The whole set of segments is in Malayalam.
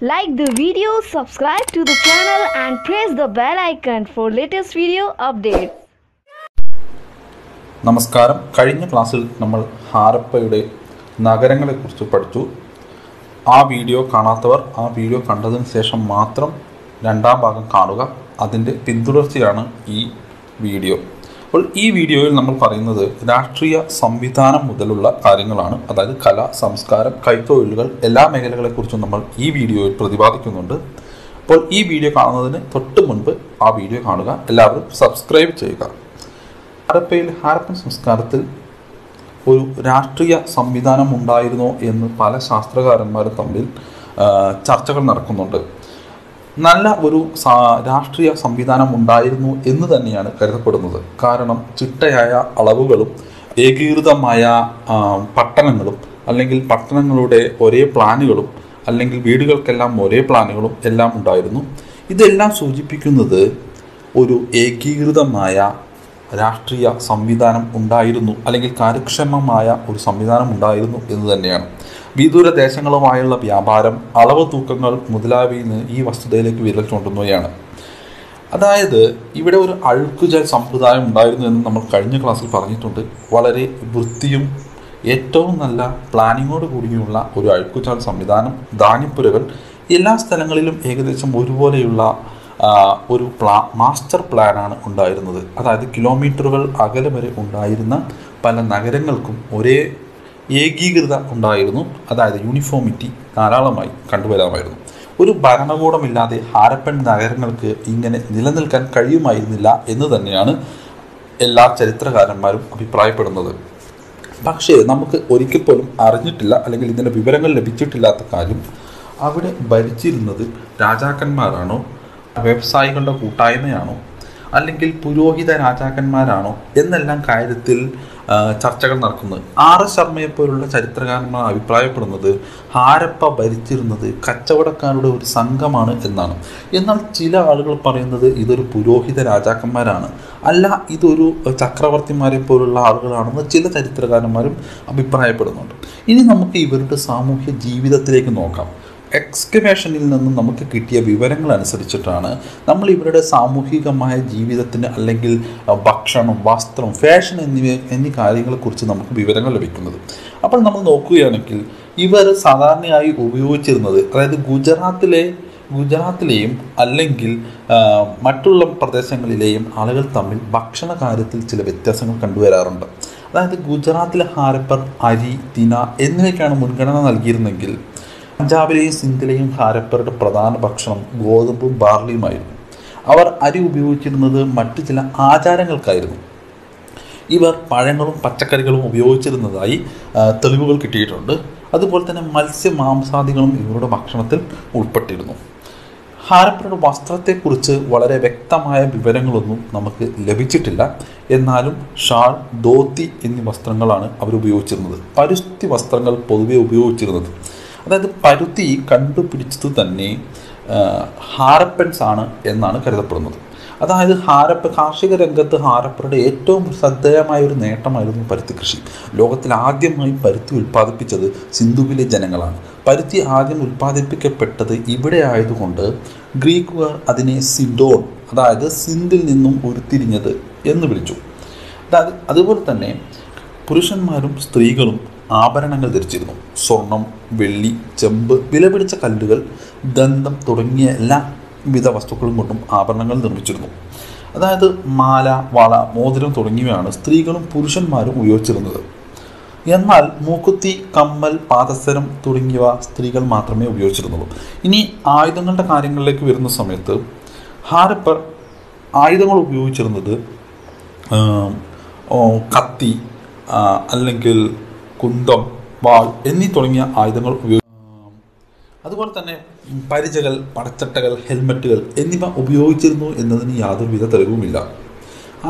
Like the video, subscribe to the channel and press the bell icon for latest video updates. നമസ്കാരം. കഴിഞ്ഞ ക്ലാസ്സിൽ നമ്മൾ ഹാരപ്പയുടെ നഗരങ്ങളെക്കുറിച്ച് പഠിച്ചു. ആ വീഡിയോ കാണാത്തവർ ആ വീഡിയോ കണ്ടതിന് ശേഷം മാത്രം രണ്ടാം ഭാഗം കാണുക. അതിന്റെ പിന്തുടർച്ചയാണ് ഈ വീഡിയോ. അപ്പോൾ ഈ വീഡിയോയിൽ നമ്മൾ പറയുന്നത് രാഷ്ട്രീയ സംവിധാനം മുതലുള്ള കാര്യങ്ങളാണ്. അതായത് കല സംസ്കാരം കൈത്തൊഴിലുകൾ എല്ലാ മേഖലകളെക്കുറിച്ചും നമ്മൾ ഈ വീഡിയോയിൽ പ്രതിപാദിക്കുന്നുണ്ട്. അപ്പോൾ ഈ വീഡിയോ കാണുന്നതിന് തൊട്ട് മുൻപ് ആ വീഡിയോ കാണുക. എല്ലാവരും സബ്സ്ക്രൈബ് ചെയ്യുക. ഹരപ്പയിൽ ഹാരപ്പൻ സംസ്കാരത്തിൽ ഒരു രാഷ്ട്രീയ സംവിധാനം ഉണ്ടായിരുന്നോ എന്ന് പല ശാസ്ത്രകാരന്മാരും തമ്മിൽ ചർച്ചകൾ നടക്കുന്നുണ്ട്. നല്ല ഒരു രാഷ്ട്രീയ സംവിധാനം ഉണ്ടായിരുന്നു എന്ന് തന്നെയാണ് കരുതപ്പെടുന്നത്. കാരണം ചിട്ടയായ അളവുകളും ഏകീകൃതമായ പട്ടണങ്ങളും അല്ലെങ്കിൽ പട്ടണങ്ങളുടെ ഒരേ പ്ലാനുകളും അല്ലെങ്കിൽ വീടുകൾക്കെല്ലാം ഒരേ പ്ലാനുകളും എല്ലാം ഉണ്ടായിരുന്നു. ഇതെല്ലാം സൂചിപ്പിക്കുന്നത് ഒരു ഏകീകൃതമായ രാഷ്ട്രീയ സംവിധാനം ഉണ്ടായിരുന്നു അല്ലെങ്കിൽ കാര്യക്ഷമമായ ഒരു സംവിധാനം ഉണ്ടായിരുന്നു എന്ന് തന്നെയാണ്. വിദൂര ദേശങ്ങളുമായുള്ള വ്യാപാരം അളവ് തൂക്കങ്ങൾ മുതലായവയിൽ ഈ വസ്തുതയിലേക്ക് വിരൽ ചൂണ്ടുന്നവയാണ്. അതായത് ഇവിടെ ഒരു അഴുക്കുജൽ സമ്പ്രദായം ഉണ്ടായിരുന്നു എന്ന് നമ്മൾ കഴിഞ്ഞ ക്ലാസ്സിൽ പറഞ്ഞിട്ടുണ്ട്. വളരെ വൃത്തിയും ഏറ്റവും നല്ല പ്ലാനിങ്ങോട് കൂടിയുള്ള ഒരു അഴുക്കുചാൽ സംവിധാനം ധാന്യപ്പുരകൾ എല്ലാ സ്ഥലങ്ങളിലും ഏകദേശം ഒരുപോലെയുള്ള ഒരു പ്ലാ മാസ്റ്റർ പ്ലാനാണ് ഉണ്ടായിരുന്നത്. അതായത് കിലോമീറ്ററുകൾ അകലം വരെ ഉണ്ടായിരുന്ന പല നഗരങ്ങൾക്കും ഒരേ ഏകീകൃത ഉണ്ടായിരുന്നു. അതായത് യൂണിഫോമിറ്റി ധാരാളമായി കണ്ടുവരാമായിരുന്നു. ഒരു ഭരണകൂടമില്ലാതെ ഹാരപ്പൻ നഗരങ്ങൾക്ക് ഇങ്ങനെ നിലനിൽക്കാൻ കഴിയുമായിരുന്നില്ല എന്ന് തന്നെയാണ് എല്ലാ ചരിത്രകാരന്മാരും അഭിപ്രായപ്പെടുന്നത്. പക്ഷേ നമുക്ക് ഒരിക്കൽ പോലും അറിഞ്ഞിട്ടില്ല അല്ലെങ്കിൽ ഇതിന്റെ വിവരങ്ങൾ ലഭിച്ചിട്ടില്ലാത്ത കാര്യം അവിടെ ഭരിച്ചിരുന്നത് രാജാക്കന്മാരാണോ വ്യവസായികളുടെ കൂട്ടായ്മയാണോ? അല്ലെങ്കിൽ പുരോഹിത രാജാക്കന്മാരാണോ? എന്നെല്ലാം കാര്യത്തിൽ ചർച്ചകൾ നടക്കുന്നത്. ആർ എസ് ശർമ്മയെ പോലുള്ള ചരിത്രകാരന്മാർ അഭിപ്രായപ്പെടുന്നത് ഹാരപ്പ ഭരിച്ചിരുന്നത് കച്ചവടക്കാരുടെ ഒരു സംഘമാണ് എന്നാണ്. എന്നാൽ ചില ആളുകൾ പറയുന്നത് ഇതൊരു പുരോഹിത രാജാക്കന്മാരാണ്. അല്ല ഇതൊരു ചക്രവർത്തിമാരെ പോലുള്ള ആളുകളാണെന്ന് ചില ചരിത്രകാരന്മാരും അഭിപ്രായപ്പെടുന്നുണ്ട്. ഇനി നമുക്ക് ഇവരുടെ സാമൂഹ്യ ജീവിതത്തിലേക്ക് നോക്കാം. എക്സ്കവേഷനിൽ നിന്നും നമുക്ക് കിട്ടിയ വിവരങ്ങൾ അനുസരിച്ചിട്ടാണ് നമ്മൾ ഇവരുടെ സാമൂഹികമായ ജീവിതത്തിന് അല്ലെങ്കിൽ ഭക്ഷണം വസ്ത്രം ഫാഷൻ എന്നിവ എന്നീ കാര്യങ്ങളെക്കുറിച്ച് നമുക്ക് വിവരങ്ങൾ ലഭിക്കുന്നത്. അപ്പോൾ നമ്മൾ നോക്കുകയാണെങ്കിൽ ഇവർ സാധാരണയായി ഉപയോഗിച്ചിരുന്നത് അതായത് ഗുജറാത്തിലെ ഗുജറാത്തിലെയും അല്ലെങ്കിൽ മറ്റുള്ള പ്രദേശങ്ങളിലെയും ആളുകൾ തമ്മിൽ ഭക്ഷണ കാര്യത്തിൽ ചില വ്യത്യാസങ്ങൾ കണ്ടുവരാറുണ്ട്. അതായത് ഗുജറാത്തിലെ ഹാരപ്പർ അരി തിന എന്നിവയ്ക്കാണ് മുൻഗണന നൽകിയിരുന്നെങ്കിൽ പഞ്ചാബിലെയും സിന്ധിലെയും ഹാരപ്പറുടെ പ്രധാന ഭക്ഷണം ഗോതമ്പും ബാർലിയുമായിരുന്നു. അവർ അരി ഉപയോഗിച്ചിരുന്നത് മറ്റു ചില ആചാരങ്ങൾക്കായിരുന്നു. ഇവർ പഴങ്ങളും പച്ചക്കറികളും ഉപയോഗിച്ചിരുന്നതായി തെളിവുകൾ കിട്ടിയിട്ടുണ്ട്. അതുപോലെ തന്നെ മത്സ്യ മാംസാദികളും ഇവരുടെ ഭക്ഷണത്തിൽ ഉൾപ്പെട്ടിരുന്നു. ഹാരപ്പറുടെ വസ്ത്രത്തെക്കുറിച്ച് വളരെ വ്യക്തമായ വിവരങ്ങളൊന്നും നമുക്ക് ലഭിച്ചിട്ടില്ല. എന്നാലും ഷാൾ ധോത്തി എന്നീ വസ്ത്രങ്ങളാണ് അവർ ഉപയോഗിച്ചിരുന്നത്. പരുത്തി വസ്ത്രങ്ങൾ പൊതുവെ ഉപയോഗിച്ചിരുന്നത്. അതായത് പരുത്തി കണ്ടുപിടിച്ചത് തന്നെ ഹാരപ്പൻസ് ആണ് എന്നാണ് കരുതപ്പെടുന്നത്. അതായത് ഹാരപ്പ കാർഷിക രംഗത്ത് ഹാരപ്പറുടെ ഏറ്റവും ശ്രദ്ധേയമായ ഒരു നേട്ടമായിരുന്നു പരുത്തി കൃഷി. ലോകത്തിൽ ആദ്യമായി പരുത്തി ഉൽപ്പാദിപ്പിച്ചത് സിന്ധുവിലെ ജനങ്ങളാണ്. പരുത്തി ആദ്യം ഉൽപ്പാദിപ്പിക്കപ്പെട്ടത് ഇവിടെ ആയതുകൊണ്ട് ഗ്രീക്കുകാർ അതിനെ സിഡോൺ അതായത് സിന്ധിൽ നിന്നും ഉരുത്തിരിഞ്ഞത് എന്ന് വിളിച്ചു. അതായത് അതുപോലെ തന്നെ പുരുഷന്മാരും സ്ത്രീകളും ആഭരണങ്ങൾ ധരിച്ചിരുന്നു. സ്വർണം വെള്ളി ചെമ്പ് വിലപിടിച്ച കല്ലുകൾ ദന്തം തുടങ്ങിയ എല്ലാ വിധ വസ്തുക്കളും കൊണ്ടും ആഭരണങ്ങൾ നിർമ്മിച്ചിരുന്നു. അതായത് മാല വള മോതിരം തുടങ്ങിയവയാണ് സ്ത്രീകളും പുരുഷന്മാരും ഉപയോഗിച്ചിരുന്നത്. എന്നാൽ മൂക്കുത്തി കമ്മൽ പാദസരം തുടങ്ങിയവ സ്ത്രീകൾ മാത്രമേ ഉപയോഗിച്ചിരുന്നുള്ളൂ. ഇനി ആയുധങ്ങളുടെ കാര്യങ്ങളിലേക്ക് വരുന്ന സമയത്ത് ഹാരപ്പർ ആയുധങ്ങൾ ഉപയോഗിച്ചിരുന്നത് കത്തി അല്ലെങ്കിൽ കുന്തം വാൾ എന്നീ തുടങ്ങിയ ആയുധങ്ങൾ ഉപയോഗിക്കും അതുപോലെ തന്നെ പരിചകൾ പടച്ചട്ടകൾ ഹെൽമറ്റുകൾ എന്നിവ ഉപയോഗിച്ചിരുന്നു എന്നതിന് യാതൊരുവിധ തെളിവുമില്ല.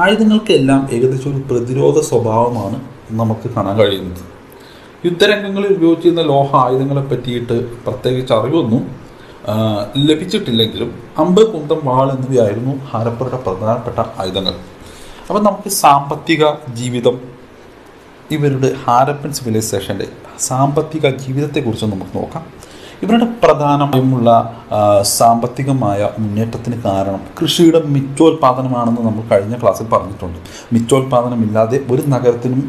ആയുധങ്ങൾക്കെല്ലാം ഏകദേശം ഒരു പ്രതിരോധ സ്വഭാവമാണ് നമുക്ക് കാണാൻ കഴിയുന്നത്. യുദ്ധരംഗങ്ങളിൽ ഉപയോഗിച്ചിരുന്ന ലോഹ ആയുധങ്ങളെ പറ്റിയിട്ട് പ്രത്യേകിച്ച് അറിവൊന്നും ലഭിച്ചിട്ടില്ലെങ്കിലും അമ്പ് കുന്തം വാൾ എന്നിവയായിരുന്നു ഹാരപ്പറുടെ പ്രധാനപ്പെട്ട ആയുധങ്ങൾ. അപ്പം നമുക്ക് സാമ്പത്തിക ജീവിതം ഇവരുടെ ഹാരപ്പൻ സിവിലൈസേഷന്റെ സാമ്പത്തിക ജീവിതത്തെക്കുറിച്ച് നമുക്ക് നോക്കാം. ഇവരുടെ പ്രധാനമായുമുള്ള സാമ്പത്തികമായ മുന്നേറ്റത്തിന് കാരണം കൃഷിയുടെ മിച്ചോൽപാദനമാണെന്ന് നമ്മൾ കഴിഞ്ഞ ക്ലാസ്സിൽ പറഞ്ഞിട്ടുണ്ട്. മിച്ചോൽപാദനമില്ലാതെ ഒരു നഗരത്തിനും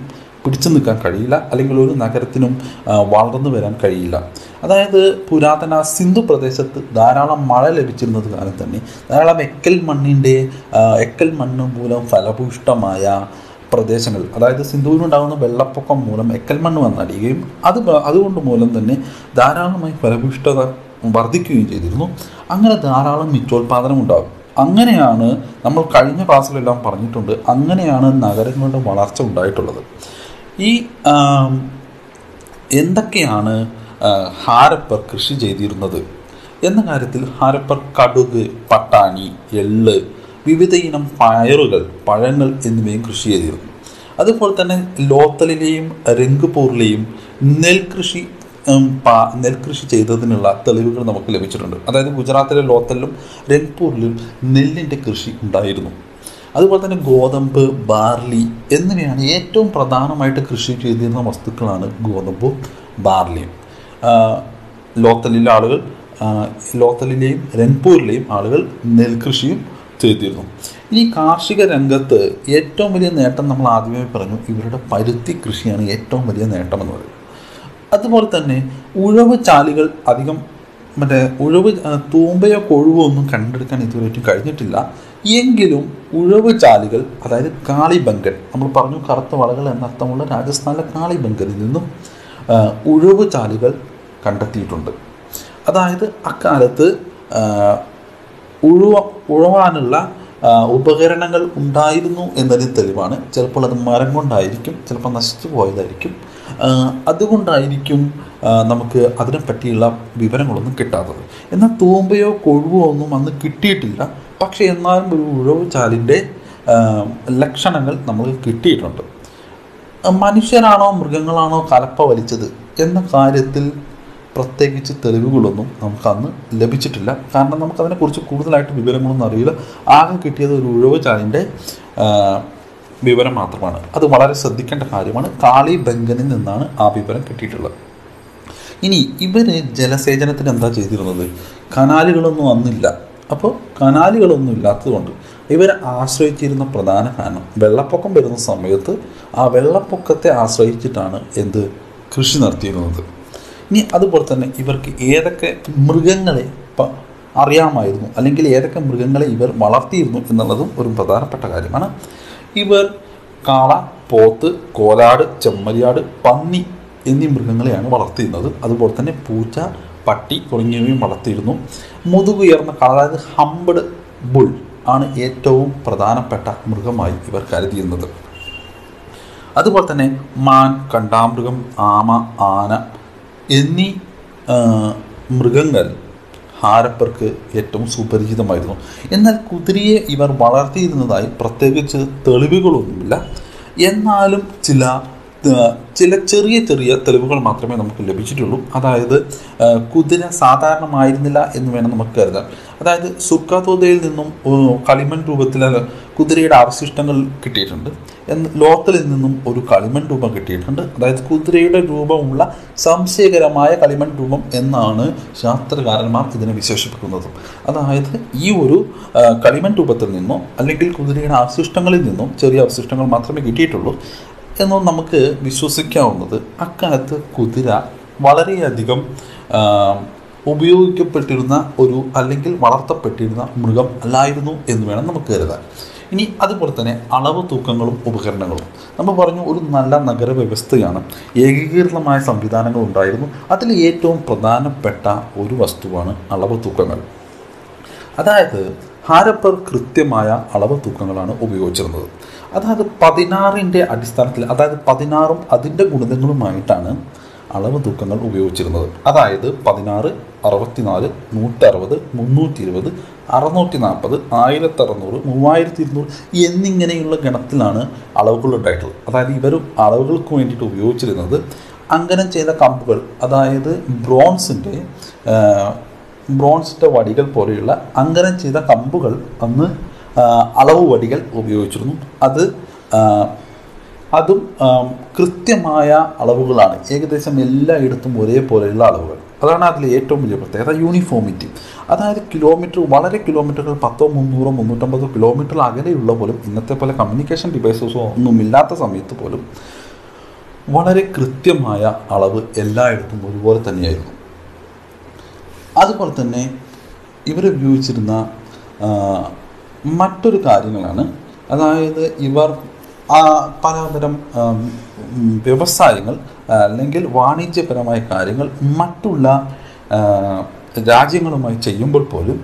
പിടിച്ചു നിൽക്കാൻ കഴിയില്ല അല്ലെങ്കിൽ ഒരു നഗരത്തിനും വളർന്നു വരാൻ കഴിയില്ല. അതായത് പുരാതന സിന്ധു പ്രദേശത്ത് ധാരാളം മഴ ലഭിച്ചിരുന്നത് കാലം തന്നെ ധാരാളം എക്കൽ മണ്ണിന്റെ എക്കൽ മണ്ണ് മൂലം ഫലഭൂഷ്ടമായ പ്രദേശങ്ങൾ അതായത് സിന്ധുവിനുണ്ടാകുന്ന വെള്ളപ്പൊക്കം മൂലം എക്കൽ മണ്ണ് വന്നടിയുകയും അത് അതുകൊണ്ട് മൂലം തന്നെ ധാരാളമായി ഫലഭൂഷ്ഠത വർദ്ധിക്കുകയും ചെയ്തിരുന്നു. അങ്ങനെ ധാരാളം മിച്ചോത്പാദനം ഉണ്ടാകും. അങ്ങനെയാണ് നമ്മൾ കഴിഞ്ഞ ക്ലാസ്സിലെല്ലാം പറഞ്ഞിട്ടുണ്ട് അങ്ങനെയാണ് നഗരങ്ങളുടെ വളർച്ച ഉണ്ടായിട്ടുള്ളത്. ഈ എന്തൊക്കെയാണ് ഹാരപ്പർ കൃഷി ചെയ്തിരുന്നത്? എന്ന കാര്യത്തിൽ ഹാരപ്പർ കടുക് പട്ടാണി എള്ള് വിവിധ ഇനം പയറുകൾ പഴങ്ങൾ എന്നിവയും കൃഷി ചെയ്തിരുന്നു. അതുപോലെ തന്നെ ലോത്തലിലെയും രംഗ്പൂരിലെയും നെൽകൃഷി നെൽകൃഷി ചെയ്തതിനുള്ള തെളിവുകൾ നമുക്ക് ലഭിച്ചിട്ടുണ്ട്. അതായത് ഗുജറാത്തിലെ ലോത്തലിലും രംഗ്പൂരിലും നെല്ലിന്റെ കൃഷി ഉണ്ടായിരുന്നു. അതുപോലെ തന്നെ ഗോതമ്പ് ബാർലി എന്നിവയാണ് ഏറ്റവും പ്രധാനമായിട്ട് കൃഷി ചെയ്തിരുന്ന വസ്തുക്കളാണ് ഗോതമ്പും ബാർലിയും ലോത്തലിലെ ആളുകൾ ലോത്തലിലെയും രൺപൂരിലെയും ആളുകൾ നെൽകൃഷിയും ചെയ്തിരുന്നു ഇനി കാർഷിക രംഗത്ത് ഏറ്റവും വലിയ നേട്ടം നമ്മൾ ആദ്യമേ പറഞ്ഞു ഇവരുടെ പരുത്തി കൃഷിയാണ് ഏറ്റവും വലിയ നേട്ടം എന്ന് പറയുന്നത്. അതുപോലെ തന്നെ ഉഴവ് ചാലികൾ അധികം മറ്റേ ഉഴവ് തൂമ്പയോ കൊഴുവോ ഒന്നും കണ്ടെടുക്കാൻ ഇതുവരെയായിട്ടും കഴിഞ്ഞിട്ടില്ല. എങ്കിലും ഉഴവ് ചാലികൾ അതായത് കാളിബങ്കൻ നമ്മൾ പറഞ്ഞു കറുത്ത വളകൾ എന്നർത്ഥമുള്ള രാജസ്ഥാനിലെ കാളിബങ്കനിൽ നിന്നും ഉഴവ് ചാലുകൾ കണ്ടെത്തിയിട്ടുണ്ട്. അതായത് അക്കാലത്ത് ഉഴുവ ഉഴവാനുള്ള ഉപകരണങ്ങൾ ഉണ്ടായിരുന്നു എന്നതിന് തെളിവാണ്. ചിലപ്പോൾ അത് മരം കൊണ്ടായിരിക്കും ചിലപ്പോൾ നശിച്ചു പോയതായിരിക്കും. അതുകൊണ്ടായിരിക്കും നമുക്ക് അതിനെപ്പറ്റിയുള്ള വിവരങ്ങളൊന്നും കിട്ടാത്തത്. എന്നാൽ തൂമ്പയോ കൊഴുവോ ഒന്നും അന്ന് കിട്ടിയിട്ടില്ല. പക്ഷേ എന്നാലും ഒരു ഉഴവ് ചാലിന്റെ ലക്ഷണങ്ങൾ നമുക്ക് കിട്ടിയിട്ടുണ്ട്. മനുഷ്യരാണോ മൃഗങ്ങളാണോ കലപ്പ വലിച്ചത് എന്ന കാര്യത്തിൽ പ്രത്യേകിച്ച് തെളിവുകളൊന്നും നമുക്ക് അന്ന് ലഭിച്ചിട്ടില്ല. കാരണം നമുക്കതിനെക്കുറിച്ച് കൂടുതലായിട്ട് വിവരങ്ങളൊന്നും അറിയില്ല. ആകെ കിട്ടിയത് ഒരു ഉഴവ് ചാലിന്റെ വിവരം മാത്രമാണ്. അത് വളരെ ശ്രദ്ധിക്കേണ്ട കാര്യമാണ്. കാളി ബംഗനിൽ നിന്നാണ് ആ വിവരം കിട്ടിയിട്ടുള്ളത്. ഇനി ഇവർ ജലസേചനത്തിന് എന്താ ചെയ്തിരുന്നത്? കനാലുകളൊന്നും അന്നില്ല. അപ്പോൾ കനാലുകളൊന്നും ഇല്ലാത്തതുകൊണ്ട് ഇവർ ആശ്രയിച്ചിരുന്ന പ്രധാന കാരണം വെള്ളപ്പൊക്കം വരുന്ന സമയത്ത് ആ വെള്ളപ്പൊക്കത്തെ ആശ്രയിച്ചിട്ടാണ് എന്ത്? കൃഷി നടത്തിയിരുന്നത്. ഇനി അതുപോലെ തന്നെ ഇവർക്ക് ഏതൊക്കെ മൃഗങ്ങളെ അറിയാമായിരുന്നു അല്ലെങ്കിൽ ഏതൊക്കെ മൃഗങ്ങളെ ഇവർ വളർത്തിയിരുന്നു എന്നുള്ളതും ഒരു പ്രധാനപ്പെട്ട കാര്യമാണ്. ഇവർ കാള പോത്ത് കോലാട് ചെമ്മരിയാട് പന്നി എന്നീ മൃഗങ്ങളെയാണ് വളർത്തിയിരുന്നത്. അതുപോലെ തന്നെ പൂച്ച പട്ടി തുടങ്ങിയവയും വളർത്തിയിരുന്നു. മുതുകുയർന്ന കാള അതായത് ഹംബഡ് ബുൾ ആണ് ഏറ്റവും പ്രധാനപ്പെട്ട മൃഗമായി ഇവർ കരുതിയിരുന്നത്. അതുപോലെ തന്നെ മാൻ കണ്ടാമൃഗം ആമ ആന എന്നീ മൃഗങ്ങൾ ഹാരപ്പർക്ക് ഏറ്റവും സുപരിചിതമായിരുന്നു. എന്നാൽ കുതിരയെ ഇവർ വളർത്തിയിരുന്നതായി പ്രത്യേകിച്ച് തെളിവുകളൊന്നുമില്ല. എന്നാലും ചില ചില ചെറിയ ചെറിയ തെളിവുകൾ മാത്രമേ നമുക്ക് ലഭിച്ചിട്ടുള്ളൂ. അതായത് കുതിര സാധാരണമായിരുന്നില്ല എന്ന് വേണം നമുക്ക് കരുതാം അതായത് സുർക്കാതോതയിൽ നിന്നും കളിമൺ രൂപത്തിൽ കുതിരയുടെ അവശിഷ്ടങ്ങൾ കിട്ടിയിട്ടുണ്ട്. എന്ന് ലോത്തലിൽ നിന്നും ഒരു കളിമൺ രൂപം കിട്ടിയിട്ടുണ്ട്. അതായത് കുതിരയുടെ രൂപമുള്ള സംശയകരമായ കളിമൺ രൂപം എന്നാണ് ശാസ്ത്രകാരന്മാർ ഇതിനെ വിശേഷിപ്പിക്കുന്നത്. അതായത് ഈ ഒരു കളിമൺ രൂപത്തിൽ നിന്നോ അല്ലെങ്കിൽ കുതിരയുടെ അവശിഷ്ടങ്ങളിൽ നിന്നും ചെറിയ അവശിഷ്ടങ്ങൾ മാത്രമേ കിട്ടിയിട്ടുള്ളൂ. എന്നും നമുക്ക് വിശ്വസിക്കാവുന്നത് അക്കാലത്ത് കുതിര വളരെയധികം ഉപയോഗിക്കപ്പെട്ടിരുന്ന ഒരു അല്ലെങ്കിൽ വളർത്തപ്പെട്ടിരുന്ന മൃഗം അല്ലായിരുന്നു എന്ന് വേണം നമുക്ക് കരുതാൻ. ഇനി അതുപോലെ തന്നെ അളവ് തൂക്കങ്ങളും ഉപകരണങ്ങളും. നമ്മൾ പറഞ്ഞു ഒരു നല്ല നഗരവ്യവസ്ഥയാണ് ഏകീകൃതമായ സംവിധാനങ്ങൾ ഉണ്ടായിരുന്നു. അതിൽ ഏറ്റവും പ്രധാനപ്പെട്ട ഒരു വസ്തുവാണ് അളവ് തൂക്കങ്ങൾ. അതായത് ഹാരപ്പർ കൃത്യമായ അളവ് തൂക്കങ്ങളാണ് ഉപയോഗിച്ചിരുന്നത്. അതായത് പതിനാറിന്റെ അടിസ്ഥാനത്തിൽ അതായത് പതിനാറും അതിന്റെ ഗുണിതങ്ങളുമായിട്ടാണ് അളവ് തൂക്കങ്ങൾ ഉപയോഗിച്ചിരുന്നത്. അതായത് പതിനാറ് അറുപത്തിനാല് നൂറ്ററുപത് മുന്നൂറ്റി ഇരുപത് അറുന്നൂറ്റി നാൽപ്പത് ആയിരത്തി അറുന്നൂറ് മൂവായിരത്തി ഇരുന്നൂറ് എന്നിങ്ങനെയുള്ള ഗണത്തിലാണ് അളവുകൾ ഉണ്ടായിട്ടുള്ളത്. അതായത് ഇവർ അളവുകൾക്ക് വേണ്ടിയിട്ട് ഉപയോഗിച്ചിരുന്നത് അങ്കനം ചെയ്ത കമ്പുകൾ അതായത് ബ്രോൺസിന്റെ ബ്രോൺസിന്റെ വടികൾ പോലെയുള്ള അങ്കനം ചെയ്ത കമ്പുകൾ അന്ന് അളവ് വടികൾ ഉപയോഗിച്ചിരുന്നു. അത് അതും കൃത്യമായ അളവുകളാണ്. ഏകദേശം എല്ലായിടത്തും ഒരേപോലെയുള്ള അളവുകൾ. അതാണ് അതിൽ ഏറ്റവും വലിയ പ്രത്യേകത. യൂണിഫോമിറ്റി. അതായത് കിലോമീറ്റർ വളരെ കിലോമീറ്ററുകൾ പത്തോ മുന്നൂറോ മുന്നൂറ്റമ്പതോ കിലോമീറ്റർ അകലെയുള്ള പോലും ഇന്നത്തെ പോലെ കമ്മ്യൂണിക്കേഷൻ ഡിവൈസസോ ഒന്നുമില്ലാത്ത സമയത്ത് പോലും വളരെ കൃത്യമായ അളവ് എല്ലായിടത്തും ഒരുപോലെ തന്നെയായിരുന്നു. അതുപോലെ തന്നെ ഇവർ ഉപയോഗിച്ചിരുന്ന മറ്റൊരു കാര്യങ്ങളാണ്. അതായത് ഇവർ പലതരം വ്യവസായങ്ങൾ അല്ലെങ്കിൽ വാണിജ്യപരമായ കാര്യങ്ങൾ മറ്റുള്ള രാജ്യങ്ങളുമായി ചെയ്യുമ്പോൾ പോലും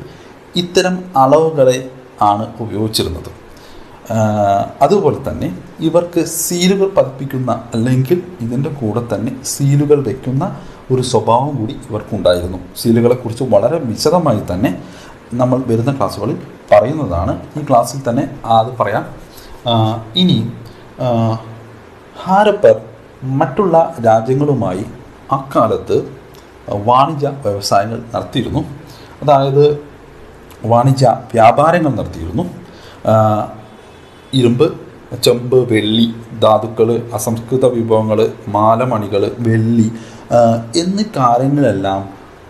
ഇത്തരം അളവുകളെ ആണ് ഉപയോഗിച്ചിരുന്നത്. അതുപോലെ തന്നെ ഇവർക്ക് സീലുകൾ പതിപ്പിക്കുന്ന അല്ലെങ്കിൽ ഇതിന്റെ കൂടെ തന്നെ സീലുകൾ വയ്ക്കുന്ന ഒരു സ്വഭാവം കൂടി ഇവർക്കുണ്ടായിരുന്നു. സീലുകളെക്കുറിച്ച് വളരെ വിശദമായി തന്നെ നമ്മൾ വരുന്ന ക്ലാസ്സുകളിൽ പറയുന്നതാണ്. ഈ ക്ലാസ്സിൽ തന്നെ അത് പറയാം. ഇനി ഹാരപ്പർ മറ്റുള്ള രാജ്യങ്ങളുമായി അക്കാലത്ത് വാണിജ്യ വ്യവസായങ്ങൾ നടത്തിയിരുന്നു. അതായത് വാണിജ്യ വ്യാപാരങ്ങൾ നടത്തിയിരുന്നു. ഇരുമ്പ് ചെമ്പ് വെള്ളി ധാതുക്കൾ അസംസ്കൃത വിഭവങ്ങൾ മാലമണികൾ വെള്ളി എന്നീ കാര്യങ്ങളെല്ലാം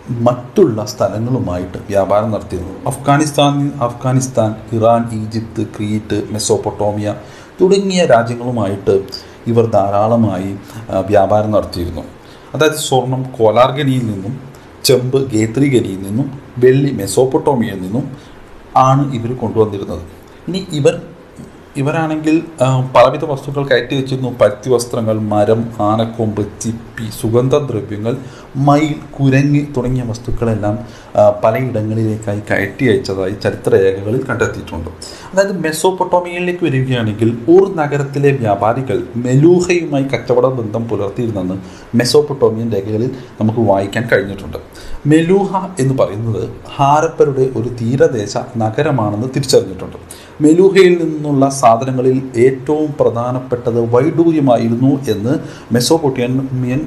മറ്റുള്ള സ്ഥലങ്ങളുമായിട്ട് വ്യാപാരം നടത്തിയിരുന്നു. Afghanistan Afghanistan Iran Egypt Crete Mesopotamia തുടങ്ങിയ രാജ്യങ്ങളുമായിട്ട് ഇവർ ധാരാളമായി വ്യാപാരം നടത്തിയിരുന്നു. അതായത് സ്വർണം കോലാർഗനിയിൽ നിന്നും ചെമ്പ് ഗേത്രിഗനിയിൽ നിന്നും വെള്ളി മെസോപ്പൊട്ടോമിയയിൽ നിന്നും ആണ് ഇവർ കൊണ്ടുവന്നിരുന്നത്. ഇനി ഇവർ ഇവരാണെങ്കിൽ പലവിധ വസ്തുക്കൾ കയറ്റി വെച്ചിരുന്നു. പരുത്തി വസ്ത്രങ്ങൾ മരം ആനക്കൊമ്പ് ചിപ്പി സുഗന്ധദ്രവ്യങ്ങൾ മയിൽ കുരങ്ങി തുടങ്ങിയ വസ്തുക്കളെല്ലാം പലയിടങ്ങളിലേക്കായി കയറ്റി അയച്ചതായി ചരിത്രരേഖകളിൽ കണ്ടെത്തിയിട്ടുണ്ട്. അതായത് മെസോപൊട്ടോമിയയിലേക്ക് വരികയാണെങ്കിൽ ഊർ നഗരത്തിലെ വ്യാപാരികൾ മെലൂഹയുമായി കച്ചവട ബന്ധം പുലർത്തിയിരുന്നെന്ന് മെസോപൊട്ടോമിയൻ രേഖകളിൽ നമുക്ക് വായിക്കാൻ കഴിഞ്ഞിട്ടുണ്ട്. മെലൂഹ എന്ന് പറയുന്നത് ഹാരപ്പരുടെ ഒരു തീരദേശ നഗരമാണെന്ന് തിരിച്ചറിഞ്ഞിട്ടുണ്ട്. മെലൂഹയിൽ നിന്നുള്ള സാധനങ്ങളിൽ ഏറ്റവും പ്രധാനപ്പെട്ടത് വൈഡൂര്യമായിരുന്നു എന്ന് മെസോപ്പൊട്ടിയൻ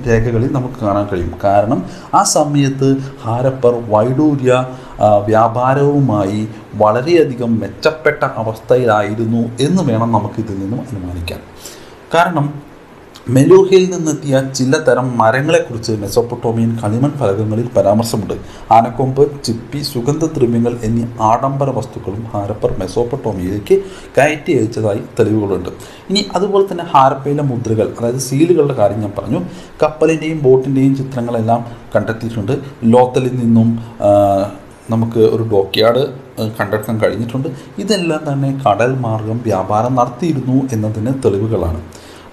രേഖകളിൽ നമുക്ക് കാണാൻ കഴിയും. കാരണം ആ സമയത്ത് ഹാരപ്പർ വൈഡൂര്യ വ്യാപാരവുമായി വളരെയധികം മെച്ചപ്പെട്ട അവസ്ഥയിലായിരുന്നു എന്ന് വേണം നമുക്ക് ഇതിൽ നിന്നും അനുമാനിക്കാൻ. കാരണം മെലൂഹയിൽ നിന്നെത്തിയ ചില തരം മരങ്ങളെക്കുറിച്ച് മെസോപ്പൊട്ടോമിയൻ കളിമൺ ഫലകങ്ങളിൽ പരാമർശമുണ്ട്. ആനക്കൊമ്പ് ചിപ്പി സുഗന്ധദ്രവ്യങ്ങൾ എന്നീ ആഡംബര വസ്തുക്കളും ഹാരപ്പർ മെസോപ്പൊട്ടോമിയയിലേക്ക് കയറ്റി അയച്ചതായി തെളിവുകളുണ്ട്. ഇനി അതുപോലെ തന്നെ ഹാരപ്പയിലെ മുദ്രകൾ അതായത് സീലുകളുടെ കാര്യം ഞാൻ പറഞ്ഞു. കപ്പലിന്റെയും ബോട്ടിന്റെയും ചിത്രങ്ങളെല്ലാം കണ്ടെത്തിയിട്ടുണ്ട്. ലോത്തലിൽ നിന്നും നമുക്ക് ഒരു ഡോക്യാർഡ് കണ്ടെത്താൻ കഴിഞ്ഞിട്ടുണ്ട്. ഇതെല്ലാം തന്നെ കടൽ മാർഗം വ്യാപാരം നടത്തിയിരുന്നു എന്നതിന് തെളിവുകളാണ്.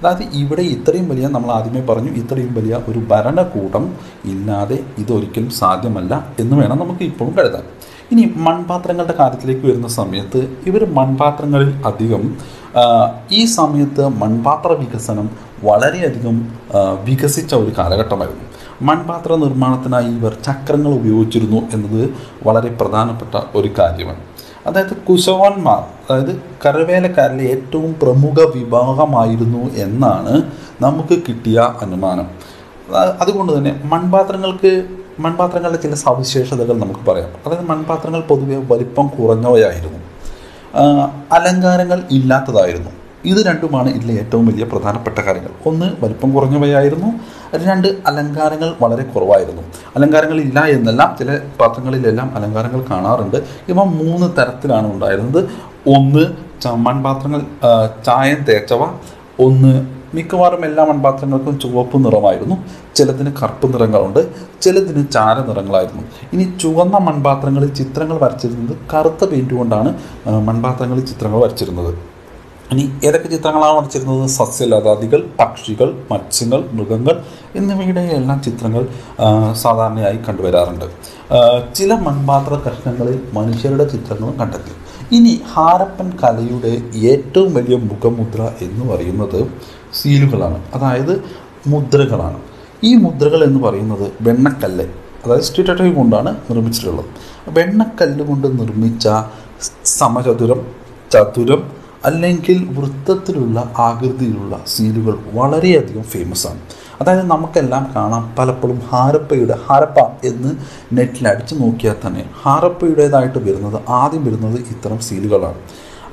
അതായത് ഇവിടെ ഇത്രയും വലിയ നമ്മൾ ആദ്യമേ പറഞ്ഞു ഇത്രയും വലിയ ഒരു ഭരണകൂടം ഇല്ലാതെ ഇതൊരിക്കലും സാധ്യമല്ല എന്ന് വേണം നമുക്ക് ഇപ്പോഴും കരുതാൻ. ഇനി മൺപാത്രങ്ങളുടെ കാര്യത്തിലേക്ക് വരുന്ന സമയത്ത് ഇവർ മൺപാത്രങ്ങളിൽ അധികം ഈ സമയത്ത് മൺപാത്ര വികസനം വളരെയധികം വികസിച്ച ഒരു കാലഘട്ടമായിരുന്നു. മൺപാത്ര നിർമ്മാണത്തിനായി ഇവർ ചക്രങ്ങൾ ഉപയോഗിച്ചിരുന്നു എന്നത് വളരെ പ്രധാനപ്പെട്ട ഒരു കാര്യമാണ്. അതായത് കുശവന്മാർ അതായത് കരവേലക്കാരിലെ ഏറ്റവും പ്രമുഖ വിഭാഗമായിരുന്നു എന്നാണ് നമുക്ക് കിട്ടിയ അനുമാനം. അതുകൊണ്ട് തന്നെ മൺപാത്രങ്ങൾക്ക് മൺപാത്രങ്ങളുടെ ചില സവിശേഷതകൾ നമുക്ക് പറയാം. അതായത് മൺപാത്രങ്ങൾ പൊതുവെ വലിപ്പം കുറഞ്ഞവയായിരുന്നു. അലങ്കാരങ്ങൾ ഇല്ലാത്തതായിരുന്നു. ഇത് രണ്ടുമാണ് ഇതിലെ ഏറ്റവും വലിയ പ്രധാനപ്പെട്ട കാര്യങ്ങൾ. ഒന്ന് വലിപ്പം കുറഞ്ഞവയായിരുന്നു. രണ്ട് അലങ്കാരങ്ങൾ വളരെ കുറവായിരുന്നു. അലങ്കാരങ്ങൾ ഇല്ല എന്നല്ല ചില പാത്രങ്ങളിലെല്ലാം അലങ്കാരങ്ങൾ കാണാറുണ്ട്. ഇവ മൂന്ന് തരത്തിലാണ് ഉണ്ടായിരുന്നത്. ഒന്ന് മൺപാത്രങ്ങൾ ചായം തേച്ചവ. ഒന്ന് മിക്കവാറും എല്ലാ മൺപാത്രങ്ങൾക്കും ചുവപ്പ് നിറമായിരുന്നു. ചിലതിന് കറുപ്പ് നിറങ്ങളുണ്ട് ചിലതിന് ചാര നിറങ്ങളായിരുന്നു. ഇനി ചുവന്ന മൺപാത്രങ്ങളിൽ ചിത്രങ്ങൾ വരച്ചിരുന്നത് കറുത്ത പെയിന്റ് കൊണ്ടാണ് മൺപാത്രങ്ങളിൽ ചിത്രങ്ങൾ വരച്ചിരുന്നത്. ഇനി ഏതൊക്കെ ചിത്രങ്ങളാണ് വരച്ചിരുന്നത്? സസ്യലതാദികൾ പക്ഷികൾ മത്സ്യങ്ങൾ മൃഗങ്ങൾ എന്നിവയുടെ എല്ലാം ചിത്രങ്ങൾ സാധാരണയായി കണ്ടുവരാറുണ്ട്. ചില മൺപാത്ര കഷ്ണങ്ങളിൽ മനുഷ്യരുടെ ചിത്രങ്ങളും കണ്ടെത്തി. ഇനി ഹാരപ്പൻ കലയുടെ ഏറ്റവും വലിയ മുഖമുദ്ര എന്ന് പറയുന്നത് സീലുകളാണ്. അതായത് മുദ്രകളാണ്. ഈ മുദ്രകൾ എന്ന് പറയുന്നത് വെണ്ണക്കല്ല് അതായത് സ്റ്റിറ്റി കൊണ്ടാണ് നിർമ്മിച്ചിട്ടുള്ളത്. വെണ്ണക്കല്ല് കൊണ്ട് നിർമ്മിച്ച സമചതുരം ചതുരം അല്ലെങ്കിൽ വൃത്തത്തിലുള്ള ആകൃതിയിലുള്ള സീലുകൾ വളരെയധികം ഫേമസ് ആണ്. അതായത് നമുക്കെല്ലാം കാണാം പലപ്പോഴും ഹാരപ്പയുടെ ഹാരപ്പ എന്ന് നെറ്റിൽ അടിച്ച് നോക്കിയാൽ തന്നെ ഹാരപ്പയുടേതായിട്ട് വരുന്നത് ആദ്യം വരുന്നത് ഇത്തരം സീലുകളാണ്.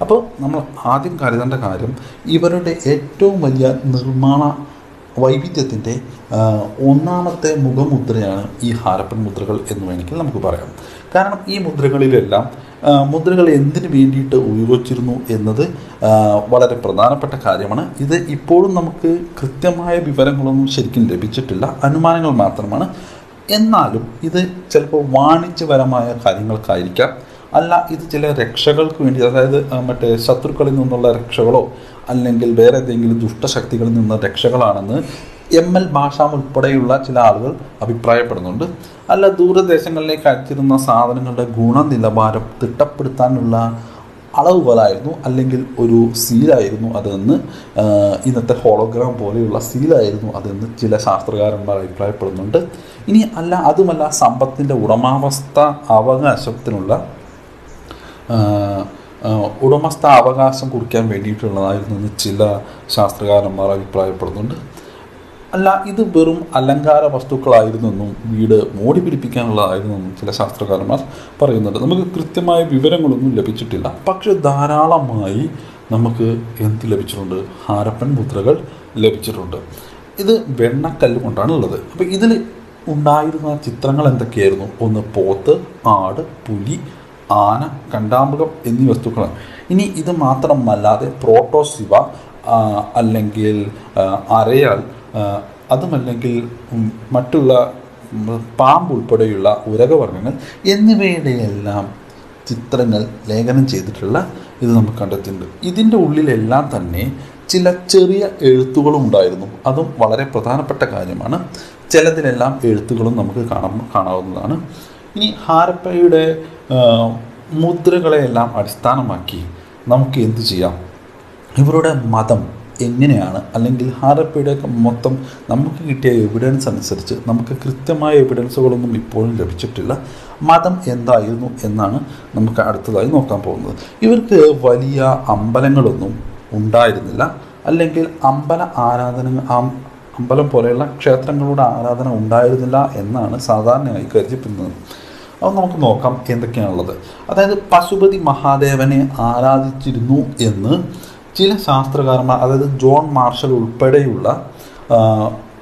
അപ്പോൾ നമ്മൾ ആദ്യം കരുതേണ്ട കാര്യം ഇവരുടെ ഏറ്റവും വലിയ നിർമ്മാണ വൈവിധ്യത്തിന്റെ ഒന്നാമത്തെ മുഖമുദ്രയാണ് ഈ ഹാരപ്പൻ മുദ്രകൾ എന്ന് വേണമെങ്കിൽ നമുക്ക് പറയാം. കാരണം ഈ മുദ്രകളിലെല്ലാം മുദ്രകൾ എന്തിനു വേണ്ടിയിട്ട് ഉപയോഗിച്ചിരുന്നു എന്നത് വളരെ പ്രധാനപ്പെട്ട കാര്യമാണ്. ഇത് ഇപ്പോഴും നമുക്ക് കൃത്യമായ വിവരങ്ങളൊന്നും ശരിക്കും ലഭിച്ചിട്ടില്ല. അനുമാനങ്ങൾ മാത്രമാണ്. എന്നാലും ഇത് ചിലപ്പോൾ വാണിജ്യപരമായ കാര്യങ്ങൾക്കായിരിക്കാം. അല്ല ഇത് ചില രക്ഷകൾക്ക് വേണ്ടി അതായത് മറ്റേ ശത്രുക്കളിൽ നിന്നുള്ള രക്ഷകളോ അല്ലെങ്കിൽ വേറെ ഏതെങ്കിലും ദുഷ്ടശക്തികളിൽ നിന്നുള്ള രക്ഷകളാണെന്ന് എം എൽ ഭാഷ ഉൾപ്പെടെയുള്ള ചില ആളുകൾ അഭിപ്രായപ്പെടുന്നുണ്ട്. അല്ല ദൂരദേശങ്ങളിലേക്ക് അയച്ചിരുന്ന സാധനങ്ങളുടെ ഗുണനിലവാരം തിട്ടപ്പെടുത്താനുള്ള അളവുകളായിരുന്നു അല്ലെങ്കിൽ ഒരു സീലായിരുന്നു അതെന്ന് ഇന്നത്തെ ഹോളോഗ്രാം പോലെയുള്ള സീലായിരുന്നു അതെന്ന് ചില ശാസ്ത്രകാരന്മാർ അഭിപ്രായപ്പെടുന്നുണ്ട്. ഇനി അല്ല അതുമല്ല സമ്പത്തിന്റെ ഉടമാവസ്ഥ അവകാശത്തിനുള്ള ആ, ആ, ഉടമസ്ഥ അവകാശം കുറിക്കാൻ വേണ്ടിയിട്ടുള്ളതായിരുന്നു എന്ന് ചില ശാസ്ത്രകാരന്മാർ അഭിപ്രായപ്പെടുന്നുണ്ട്. അല്ല ഇത് വെറും അലങ്കാര വസ്തുക്കളായിരുന്നെന്നും വീട് മോടി പിടിപ്പിക്കാനുള്ളതായിരുന്നെന്നും ചില ശാസ്ത്രകാരന്മാർ പറയുന്നുണ്ട്. നമുക്ക് കൃത്യമായ വിവരങ്ങളൊന്നും ലഭിച്ചിട്ടില്ല. പക്ഷെ ധാരാളമായി നമുക്ക് എന്ത് ലഭിച്ചിട്ടുണ്ട്? ഹാരപ്പൻ മുദ്രകൾ ലഭിച്ചിട്ടുണ്ട്. ഇത് വെണ്ണക്കല്ല് കൊണ്ടാണ് ഉള്ളത് അപ്പോൾ ഇതിൽ ഉണ്ടായിരുന്ന ചിത്രങ്ങൾ എന്തൊക്കെയായിരുന്നു? ഒന്ന് പോത്ത് ആട് പുലി ആന കണ്ടാമൃഗം എന്നീ വസ്തുക്കളാണ്. ഇനി ഇത് മാത്രമല്ലാതെ പ്രോട്ടോസിവ അല്ലെങ്കിൽ അരയാൽ അതുമല്ലെങ്കിൽ മറ്റുള്ള പാമ്പ് ഉൾപ്പെടെയുള്ള ഉരകവർഗങ്ങൾ എന്നിവയുടെയെല്ലാം ചിത്രങ്ങൾ ലേഖനം ചെയ്തിട്ടുള്ള ഇത് നമുക്ക് കണ്ടെത്തിയിട്ടുണ്ട്. ഇതിന്റെ ഉള്ളിലെല്ലാം തന്നെ ചില ചെറിയ എഴുത്തുകളും ഉണ്ടായിരുന്നു അതും വളരെ പ്രധാനപ്പെട്ട കാര്യമാണ്. ചിലതിലെല്ലാം എഴുത്തുകളും നമുക്ക് കാണാൻ കാണാവുന്നതാണ്. ഇനി ഹാരപ്പയുടെ മുദ്രകളെയെല്ലാം അടിസ്ഥാനമാക്കി നമുക്ക് എന്തു ചെയ്യാം? ഇവരുടെ മതം എങ്ങനെയാണ്? അല്ലെങ്കിൽ ഹാരപ്പയുടെ മൊത്തം നമുക്ക് കിട്ടിയ എവിഡൻസ് അനുസരിച്ച് നമുക്ക് കൃത്യമായ എവിഡൻസുകളൊന്നും ഇപ്പോഴും ലഭിച്ചിട്ടില്ല. മതം എന്തായിരുന്നു എന്നാണ് നമുക്ക് അടുത്തതായി നോക്കാൻ പോകുന്നത്. ഇവർക്ക് വലിയ അമ്പലങ്ങളൊന്നും ഉണ്ടായിരുന്നില്ല. അല്ലെങ്കിൽ അമ്പല ആരാധന അമ്പലം പോലെയുള്ള ക്ഷേത്രങ്ങളുടെ ആരാധന ഉണ്ടായിരുന്നില്ല എന്നാണ് സാധാരണയായി കരുതപ്പെടുന്നത്. അത് നമുക്ക് നോക്കാം എന്തൊക്കെയാണുള്ളത്. അതായത് പശുപതി മഹാദേവനെ ആരാധിച്ചിരുന്നു എന്ന് ചില ശാസ്ത്രകാരന്മാർ അതായത് ജോൺ മാർഷൽ ഉൾപ്പെടെയുള്ള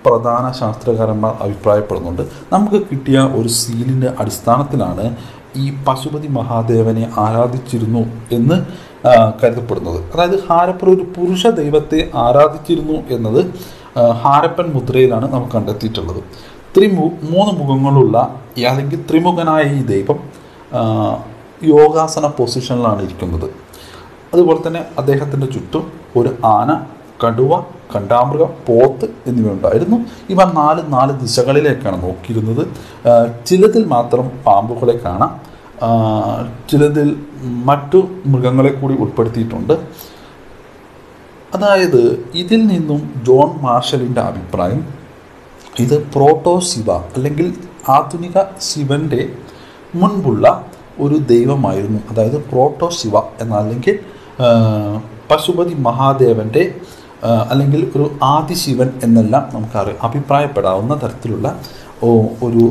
പ്രധാന ശാസ്ത്രകാരന്മാർ അഭിപ്രായപ്പെടുന്നുണ്ട്. നമുക്ക് കിട്ടിയ ഒരു സീലിന്റെ അടിസ്ഥാനത്തിലാണ് ഈ പശുപതി മഹാദേവനെ ആരാധിച്ചിരുന്നു എന്ന് കരുതപ്പെടുന്നത്. അതായത് ഹാരപ്പൻ ഒരു പുരുഷ ദൈവത്തെ ആരാധിച്ചിരുന്നു എന്നത് ഹാരപ്പൻ മുദ്രയിലാണ് നമുക്ക് കണ്ടെത്തിയിട്ടുള്ളത്. ത്രിമു മൂന്ന് മുഖങ്ങളുള്ള അല്ലെങ്കിൽ ത്രിമുഖനായ ഈ ദൈവം യോഗാസന പൊസിഷനിലാണ് ഇരിക്കുന്നത്. അതുപോലെ തന്നെ അദ്ദേഹത്തിന്റെ ചുറ്റും ഒരു ആന കടുവ കണ്ടാമൃഗം പോത്ത് എന്നിവയുണ്ടായിരുന്നു ഇവ നാല് നാല് ദിശകളിലേക്കാണ് നോക്കിയിരുന്നത്. ചിലതിൽ മാത്രം പാമ്പുകളെ കാണാം. ചിലതിൽ മറ്റു മൃഗങ്ങളെ കൂടി ഉൾപ്പെടുത്തിയിട്ടുണ്ട്. അതായത് ഇതിൽ നിന്നും ജോൺ മാർഷലിന്റെ അഭിപ്രായം ഇത് പ്രോട്ടോ ശിവ അല്ലെങ്കിൽ ആധുനിക ശിവന്റെ മുൻപുള്ള ഒരു ദൈവമായിരുന്നു. അതായത് പ്രോട്ടോ ശിവ എന്ന അല്ലെങ്കിൽ ആ, പശുപതി മഹാദേവന്റെ അല്ലെങ്കിൽ ഒരു ആദിശിവൻ എന്നെല്ലാം നമുക്ക് അഭിപ്രായപ്പെടാവുന്ന തരത്തിലുള്ള ഒരു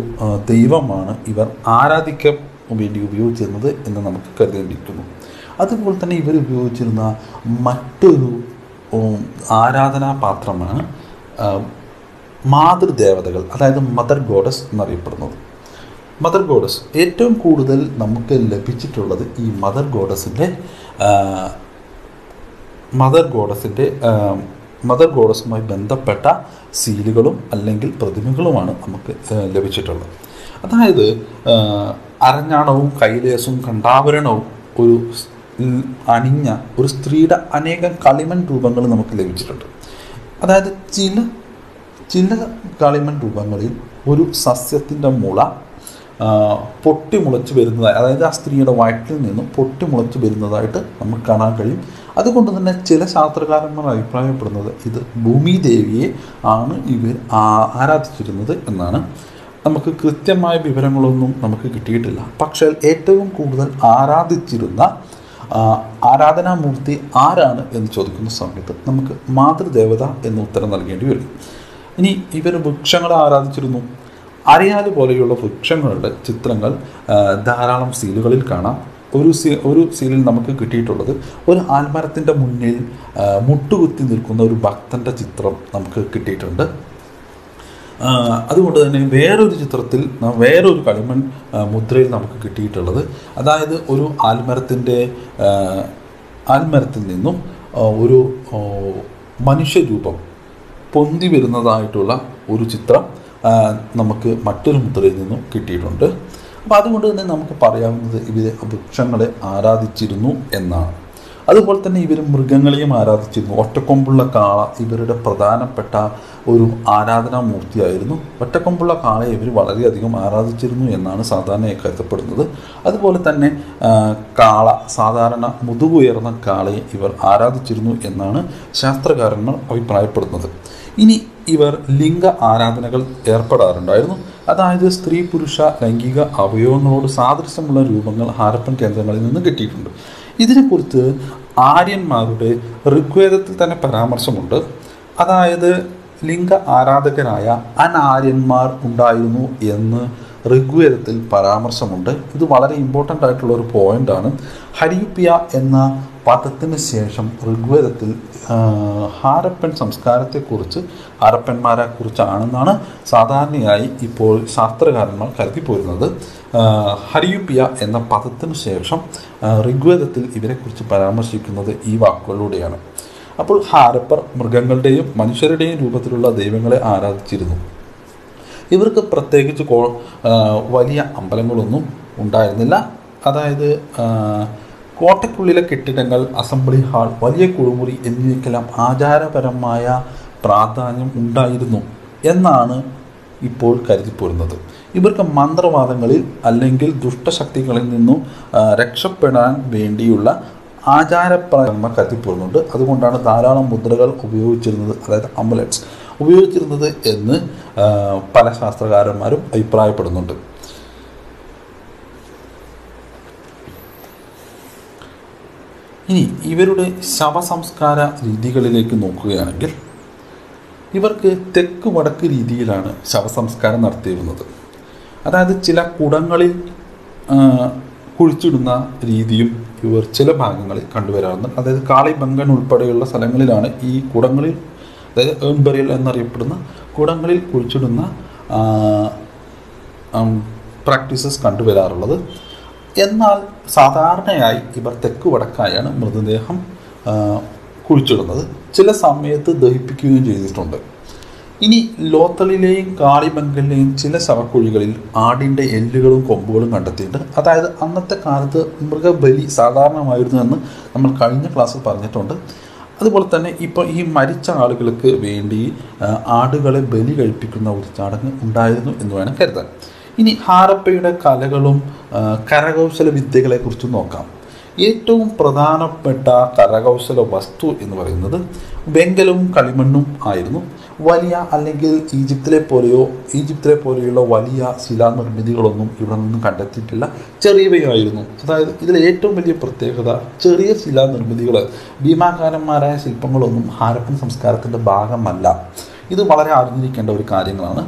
ദൈവമാണ് ഇവർ ആരാധിക്കാൻ വേണ്ടി ഉപയോഗിച്ചിരുന്നത് എന്ന് നമുക്ക് കരുതേണ്ടിയിരിക്കുന്നു. അതുപോലെ തന്നെ ഇവർ ഉപയോഗിച്ചിരുന്ന മറ്റൊരു ആരാധനാ ആരാധനാപാത്രമാണ് ആ, മാതൃദേവതകൾ അതായത് മദർ ഗോഡസ് എന്നറിയപ്പെടുന്നത്. മദർ ഗോഡസ് ഏറ്റവും കൂടുതൽ നമുക്ക് ലഭിച്ചിട്ടുള്ളത് ഈ മദർ ഗോഡസിന്റെ മദർ ഗോഡസിന്റെ മദർ ഗോഡസുമായി ബന്ധപ്പെട്ട സീലുകളും അല്ലെങ്കിൽ പ്രതിമകളുമാണ് നമുക്ക് ലഭിച്ചിട്ടുള്ളത്. അതായത് അരഞ്ഞാണവും കൈലേസും കണ്ടാഭരണവും ഒരു അണിഞ്ഞ ഒരു സ്ത്രീയുടെ അനേകം കളിമൺ രൂപങ്ങൾ നമുക്ക് ലഭിച്ചിട്ടുണ്ട്. അതായത് ചില ചില കളിമൺ രൂപങ്ങളിൽ ഒരു സസ്യത്തിന്റെ മുള പൊട്ടിമുളച്ച് വരുന്നതായി അതായത് ആ സ്ത്രീയുടെ വയറ്റിൽ നിന്നും പൊട്ടിമുളച്ച് വരുന്നതായിട്ട് നമുക്ക് കാണാൻ കഴിയും. അതുകൊണ്ട് തന്നെ ചില ശാസ്ത്രകാരന്മാർ അഭിപ്രായപ്പെടുന്നത് ഇത് ഭൂമിദേവിയെ ആണ് ഇവർ ആരാധിച്ചിരുന്നത് എന്നാണ്. നമുക്ക് കൃത്യമായ വിവരങ്ങളൊന്നും നമുക്ക് കിട്ടിയിട്ടില്ല. പക്ഷേ ഏറ്റവും കൂടുതൽ ആരാധിച്ചിരുന്ന ആരാധനാമൂർത്തി ആരാണ് എന്ന് ചോദിക്കുന്ന സമയത്ത് നമുക്ക് മാതൃദേവത എന്ന് ഉത്തരം നൽകേണ്ടി വരും. ഇനി ഇവർ വൃക്ഷങ്ങളെ ആരാധിച്ചിരുന്നു. അരയാൽ പോലെയുള്ള വൃക്ഷങ്ങളുടെ ചിത്രങ്ങൾ ധാരാളം സീലുകളിൽ കാണാം. ഒരു സീ ഒരു സീലിൽ നമുക്ക് കിട്ടിയിട്ടുള്ളത് ഒരു ആൽമരത്തിന്റെ മുന്നിൽ മുട്ടുകുത്തി നിൽക്കുന്ന ഒരു ഭക്തന്റെ ചിത്രം നമുക്ക് കിട്ടിയിട്ടുണ്ട്. അതുകൊണ്ട് തന്നെ വേറൊരു ചിത്രത്തിൽ വേറൊരു കളിമൺ മുദ്രയിൽ നമുക്ക് കിട്ടിയിട്ടുള്ളത്. അതായത് ഒരു ആൽമരത്തിന്റെ ആൽമരത്തിൽ നിന്നും ഒരു മനുഷ്യരൂപം പൊന്തി വരുന്നതായിട്ടുള്ള ഒരു ചിത്രം. നമുക്ക് മറ്റൊരു മുദ്രയിൽ നിന്നും കിട്ടിയിട്ടുണ്ട്. അപ്പോൾ അതുകൊണ്ട് തന്നെ നമുക്ക് പറയാവുന്നത് ഇവർ വൃക്ഷങ്ങളെ ആരാധിച്ചിരുന്നു എന്നാണ്. അതുപോലെ തന്നെ ഇവർ മൃഗങ്ങളെയും ആരാധിച്ചിരുന്നു. ഒറ്റക്കൊമ്പുള്ള കാള ഇവരുടെ പ്രധാനപ്പെട്ട ഒരു ആരാധനാ മൂർത്തിയായിരുന്നു. ഒറ്റക്കൊമ്പുള്ള കാളയെ ഇവർ വളരെയധികം ആരാധിച്ചിരുന്നു എന്നാണ് സാധാരണയായി കരുതപ്പെടുന്നത്. അതുപോലെ തന്നെ കാള സാധാരണ മുതുകുയർന്ന കാളയെ ഇവർ ആരാധിച്ചിരുന്നു എന്നാണ് ശാസ്ത്രകാരന്മാർ അഭിപ്രായപ്പെടുന്നത്. ഇനി ഇവർ ലിംഗ ആരാധനകൾ ഏർപ്പെടാറുണ്ടായിരുന്നു. അതായത് സ്ത്രീ പുരുഷ ലൈംഗിക അവയവങ്ങളോട് സാദൃശ്യമുള്ള രൂപങ്ങൾ ഹാരപ്പൻ കേന്ദ്രങ്ങളിൽ നിന്ന് കിട്ടിയിട്ടുണ്ട്. ഇതിനെക്കുറിച്ച് ആര്യന്മാരുടെ ഋഗ്വേദത്തിൽ തന്നെ പരാമർശമുണ്ട്. അതായത് ലിംഗ ആരാധകരായ അനാര്യന്മാർ ഉണ്ടായിരുന്നു എന്ന് ഋഗ്വേദത്തിൽ പരാമർശമുണ്ട്. ഇത് വളരെ ഇമ്പോർട്ടന്റ് ആയിട്ടുള്ള ഒരു പോയിന്റാണ് ഹരിയുപ്യ എന്ന പദത്തിന് ശേഷം ഋഗ്വേദത്തിൽ ഹാരപ്പൻ സംസ്കാരത്തെക്കുറിച്ച് ഹാരപ്പന്മാരെ കുറിച്ചാണെന്നാണ് സാധാരണയായി ഇപ്പോൾ ശാസ്ത്രകാരന്മാർ കരുതിപ്പോരുന്നത്. ആ, ഹരിയുപ്യ എന്ന പദത്തിന് ശേഷം ഋഗ്വേദത്തിൽ ഇവരെക്കുറിച്ച് പരാമർശിക്കുന്നത് ഈ വാക്കുകളിലൂടെയാണ്. അപ്പോൾ ഹാരപ്പർ മൃഗങ്ങളുടെയും മനുഷ്യരുടെയും രൂപത്തിലുള്ള ദൈവങ്ങളെ ആരാധിച്ചിരുന്നു. ഇവർക്ക് പ്രത്യേകിച്ച് വലിയ അമ്പലങ്ങളൊന്നും ഉണ്ടായിരുന്നില്ല. അതായത് കോട്ടയ്ക്കുള്ളിലെ കെട്ടിടങ്ങൾ അസംബ്ലി ഹാൾ വലിയ കുളിമുറി എന്നിവയ്ക്കെല്ലാം ആചാരപരമായ പ്രാധാന്യം ഉണ്ടായിരുന്നു എന്നാണ് ഇപ്പോൾ കരുതിപ്പോരുന്നത്. ഇവർക്ക് മന്ത്രവാദങ്ങളിൽ അല്ലെങ്കിൽ ദുഷ്ടശക്തികളിൽ നിന്നും രക്ഷപ്പെടാൻ വേണ്ടിയുള്ള ആചാരപ്രകടനം കരുതിപ്പോരുന്നുണ്ട്. അതുകൊണ്ടാണ് ധാരാളം മുദ്രകൾ ഉപയോഗിച്ചിരുന്നത് അതായത് അമ്പലറ്റ്സ് ഉപയോഗിച്ചിരുന്നത് എന്ന് പല ശാസ്ത്രകാരന്മാരും അഭിപ്രായപ്പെടുന്നുണ്ട്. ഇനി ഇവരുടെ ശവസംസ്കാര രീതികളിലേക്ക് നോക്കുകയാണെങ്കിൽ ഇവർക്ക് തെക്ക് വടക്ക് രീതിയിലാണ് ശവസംസ്കാരം നടത്തിയിരുന്നത്. അതായത് ചില കുടങ്ങളിൽ കുഴിച്ചിടുന്ന രീതിയും ഇവർ ചില ഭാഗങ്ങളിൽ കണ്ടുവരാറുണ്ട്. അതായത് കാളിബംഗൻ ഉൾപ്പെടെയുള്ള സ്ഥലങ്ങളിലാണ് ഈ കുടങ്ങളിൽ അതായത് ഏൺബറിയൽ എന്നറിയപ്പെടുന്ന കുടങ്ങളിൽ കുഴിച്ചിടുന്ന പ്രാക്ടീസസ് കണ്ടുവരാറുള്ളത്. എന്നാൽ സാധാരണയായി ഇവർ തെക്ക് വടക്കായാണ് മൃതദേഹം കുഴിച്ചിടുന്നത്. ചില സമയത്ത് ദഹിപ്പിക്കുകയും ചെയ്തിട്ടുണ്ട്. ഇനി ലോത്തളിലെയും കാളിബംഗലിലെയും ചില ശവക്കുഴികളിൽ ആടിന്റെ എല്ലുകളും കൊമ്പുകളും കണ്ടെത്തിയിട്ടുണ്ട്. അതായത് അന്നത്തെ കാലത്ത് മൃഗബലി സാധാരണമായിരുന്നു എന്ന് നമ്മൾ കഴിഞ്ഞ ക്ലാസ്സിൽ പറഞ്ഞിട്ടുണ്ട്. അതുപോലെ തന്നെ ഇപ്പോൾ ഈ മരിച്ച ആളുകൾക്ക് വേണ്ടി ആടുകളെ ബലി കഴിപ്പിക്കുന്ന ഒരു ചടങ്ങ് ഉണ്ടായിരുന്നു എന്ന് വേണം കരുതാൻ. ഇനി ഹാരപ്പയുടെ കലകളും കരകൗശല വിദ്യകളെക്കുറിച്ച് നോക്കാം. ഏറ്റവും പ്രധാനപ്പെട്ട കരകൗശല വസ്തു എന്ന് പറയുന്നത് വെങ്കലവും കളിമണ്ണും ആയിരുന്നു. വലിയ അല്ലെങ്കിൽ ഈജിപ്തിലെ പോലെയോ ഈജിപ്തിലെ പോലെയുള്ള വലിയ ശിലാനിർമ്മിതികളൊന്നും ഇവിടെ നിന്നും കണ്ടെത്തിയിട്ടില്ല. ചെറിയവയായിരുന്നു. അതായത് ഇതിൽ ഏറ്റവും വലിയ പ്രത്യേകത ചെറിയ ശിലാനിർമ്മിതികൾ ഭീമാകാരന്മാരായ ശില്പങ്ങളൊന്നും ഹാരപ്പൻ സംസ്കാരത്തിന്റെ ഭാഗമല്ല. ഇത് വളരെ അറിഞ്ഞിരിക്കേണ്ട ഒരു കാര്യങ്ങളാണ്.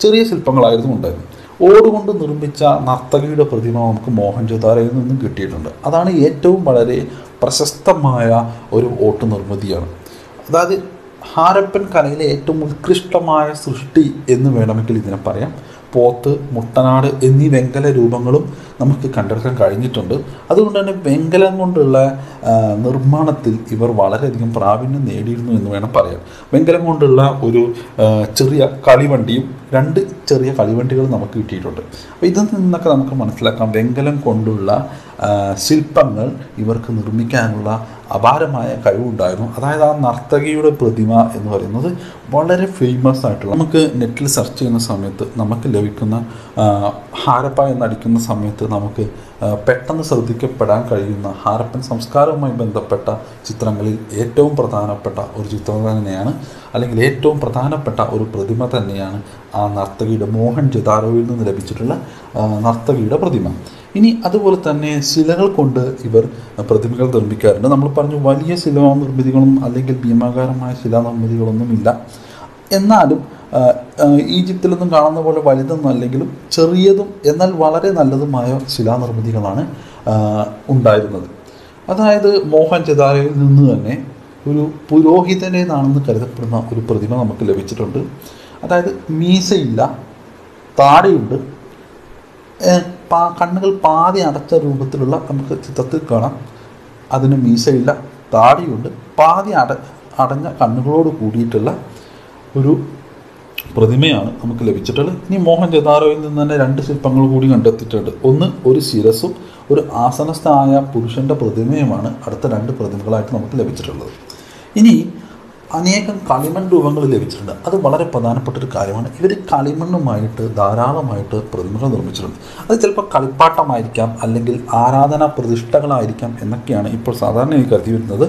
ചെറിയ ശില്പങ്ങളായിരുന്നു ഉണ്ടായിരുന്നു ഓടുകൊണ്ട് നിർമ്മിച്ച നർത്തകിയുടെ പ്രതിമ നമുക്ക് മോഹൻജോദാരയിൽ നിന്നും കിട്ടിയിട്ടുണ്ട്. അതാണ് ഏറ്റവും വളരെ പ്രശസ്തമായ ഒരു ഓട്ട് നിർമ്മിതിയാണ്. അതായത് ഹാരപ്പൻ കലയിലെ ഏറ്റവും ഉത്കൃഷ്ടമായ സൃഷ്ടി എന്ന് വേണമെങ്കിൽ ഇതിനെ പറയാം. പോത്ത് മുട്ടനാട് എന്നീ വെങ്കല രൂപങ്ങളും നമുക്ക് കണ്ടെടുക്കാൻ കഴിഞ്ഞിട്ടുണ്ട്. അതുകൊണ്ട് തന്നെ വെങ്കലം കൊണ്ടുള്ള നിർമ്മാണത്തിൽ ഇവർ വളരെയധികം പ്രാവീണ്യം നേടിയിരുന്നു എന്ന് വേണം പറയാൻ. വെങ്കലം കൊണ്ടുള്ള ഒരു ചെറിയ കളിവണ്ടിയും രണ്ട് ചെറിയ കളിവണ്ടികൾ നമുക്ക് കിട്ടിയിട്ടുണ്ട്. അപ്പോൾ ഇതിൽ നിന്നൊക്കെ നമുക്ക് മനസ്സിലാക്കാം വെങ്കലം കൊണ്ടുള്ള ശില്പങ്ങൾ ഇവർക്ക് നിർമ്മിക്കാനുള്ള അപാരമായ കഴിവുണ്ടായിരുന്നു. അതായത് ആ നർത്തകിയുടെ പ്രതിമ എന്ന് പറയുന്നത് വളരെ ഫേമസ് ആയിട്ടുള്ള നമുക്ക് നെറ്റിൽ സെർച്ച് ചെയ്യുന്ന സമയത്ത് നമുക്ക് ലഭിക്കുന്ന ഹാരപ്പ എന്നടിക്കുന്ന സമയത്ത് നമുക്ക് പെട്ടെന്ന് ശ്രദ്ധിക്കപ്പെടാൻ കഴിയുന്ന ഹാരപ്പൻ സംസ്കാരവുമായി ബന്ധപ്പെട്ട ചിത്രങ്ങളിൽ ഏറ്റവും പ്രധാനപ്പെട്ട ഒരു ചിത്രം തന്നെയാണ്. അല്ലെങ്കിൽ ഏറ്റവും പ്രധാനപ്പെട്ട ഒരു പ്രതിമ തന്നെയാണ് ആ നർത്തകിയുടെ മോഹൻ ജദാരോയിൽ നിന്ന് ലഭിച്ചിട്ടുള്ള നർത്തകിയുടെ പ്രതിമ. ഇനി അതുപോലെ തന്നെ ശിലകൾ കൊണ്ട് ഇവർ പ്രതിമകൾ നിർമ്മിക്കാറുണ്ട്. നമ്മൾ പറഞ്ഞു വലിയ ശിലാ നിർമ്മിതികളും അല്ലെങ്കിൽ ഭീമാകാരമായ ശിലാനിർമ്മിതികളൊന്നും നിർമ്മിതികളൊന്നുമില്ല. എന്നാലും ഈജിപ്തിലൊന്നും കാണുന്ന പോലെ വലുതൊന്നും അല്ലെങ്കിലും ചെറിയതും എന്നാൽ വളരെ നല്ലതുമായ ശിലാനിർമ്മിതികളാണ് ഉണ്ടായിരുന്നത്. അതായത് മോഹൻ ചെതാരയിൽ നിന്ന് തന്നെ ഒരു പുരോഹിതനേതാണെന്ന് കരുതപ്പെടുന്ന ഒരു പ്രതിമ നമുക്ക് ലഭിച്ചിട്ടുണ്ട്. അതായത് മീസയില്ല താടിയുണ്ട് പാ കണ്ണുകൾ പാതി അടച്ച രൂപത്തിലുള്ള നമുക്ക് ചിത്രത്തിൽ കാണാം. അതിന് മീശയില്ല താടിയുണ്ട്. പാതി അട അടഞ്ഞ കണ്ണുകളോട് കൂടിയിട്ടുള്ള ഒരു പ്രതിമയാണ് നമുക്ക് ലഭിച്ചിട്ടുള്ളത്. ഇനി മോഹൻ മോഹൻജദാരോയിൽ നിന്ന് തന്നെ രണ്ട് ശില്പങ്ങൾ കൂടി കണ്ടെത്തിയിട്ടുണ്ട്. ഒന്ന് ഒരു ശിരസും ഒരു ആസനസ്ഥായ പുരുഷന്റെ പ്രതിമയുമാണ് അടുത്ത രണ്ട് പ്രതിമകളായിട്ട് നമുക്ക് ലഭിച്ചിട്ടുള്ളത്. ഇനി അനേകം കളിമൺ രൂപങ്ങൾ ലഭിച്ചിട്ടുണ്ട്. അത് വളരെ പ്രധാനപ്പെട്ട ഒരു കാര്യമാണ്. ഇവർ കളിമണ്ണുമായിട്ട് ധാരാളമായിട്ട് പ്രതിമകൾ നിർമ്മിച്ചിട്ടുണ്ട്. അത് ചിലപ്പോൾ കളിപ്പാട്ടമായിരിക്കാം അല്ലെങ്കിൽ ആരാധനാ പ്രതിഷ്ഠകളായിരിക്കാം എന്നൊക്കെയാണ് ഇപ്പോൾ സാധാരണയായി കരുതി വരുന്നത്.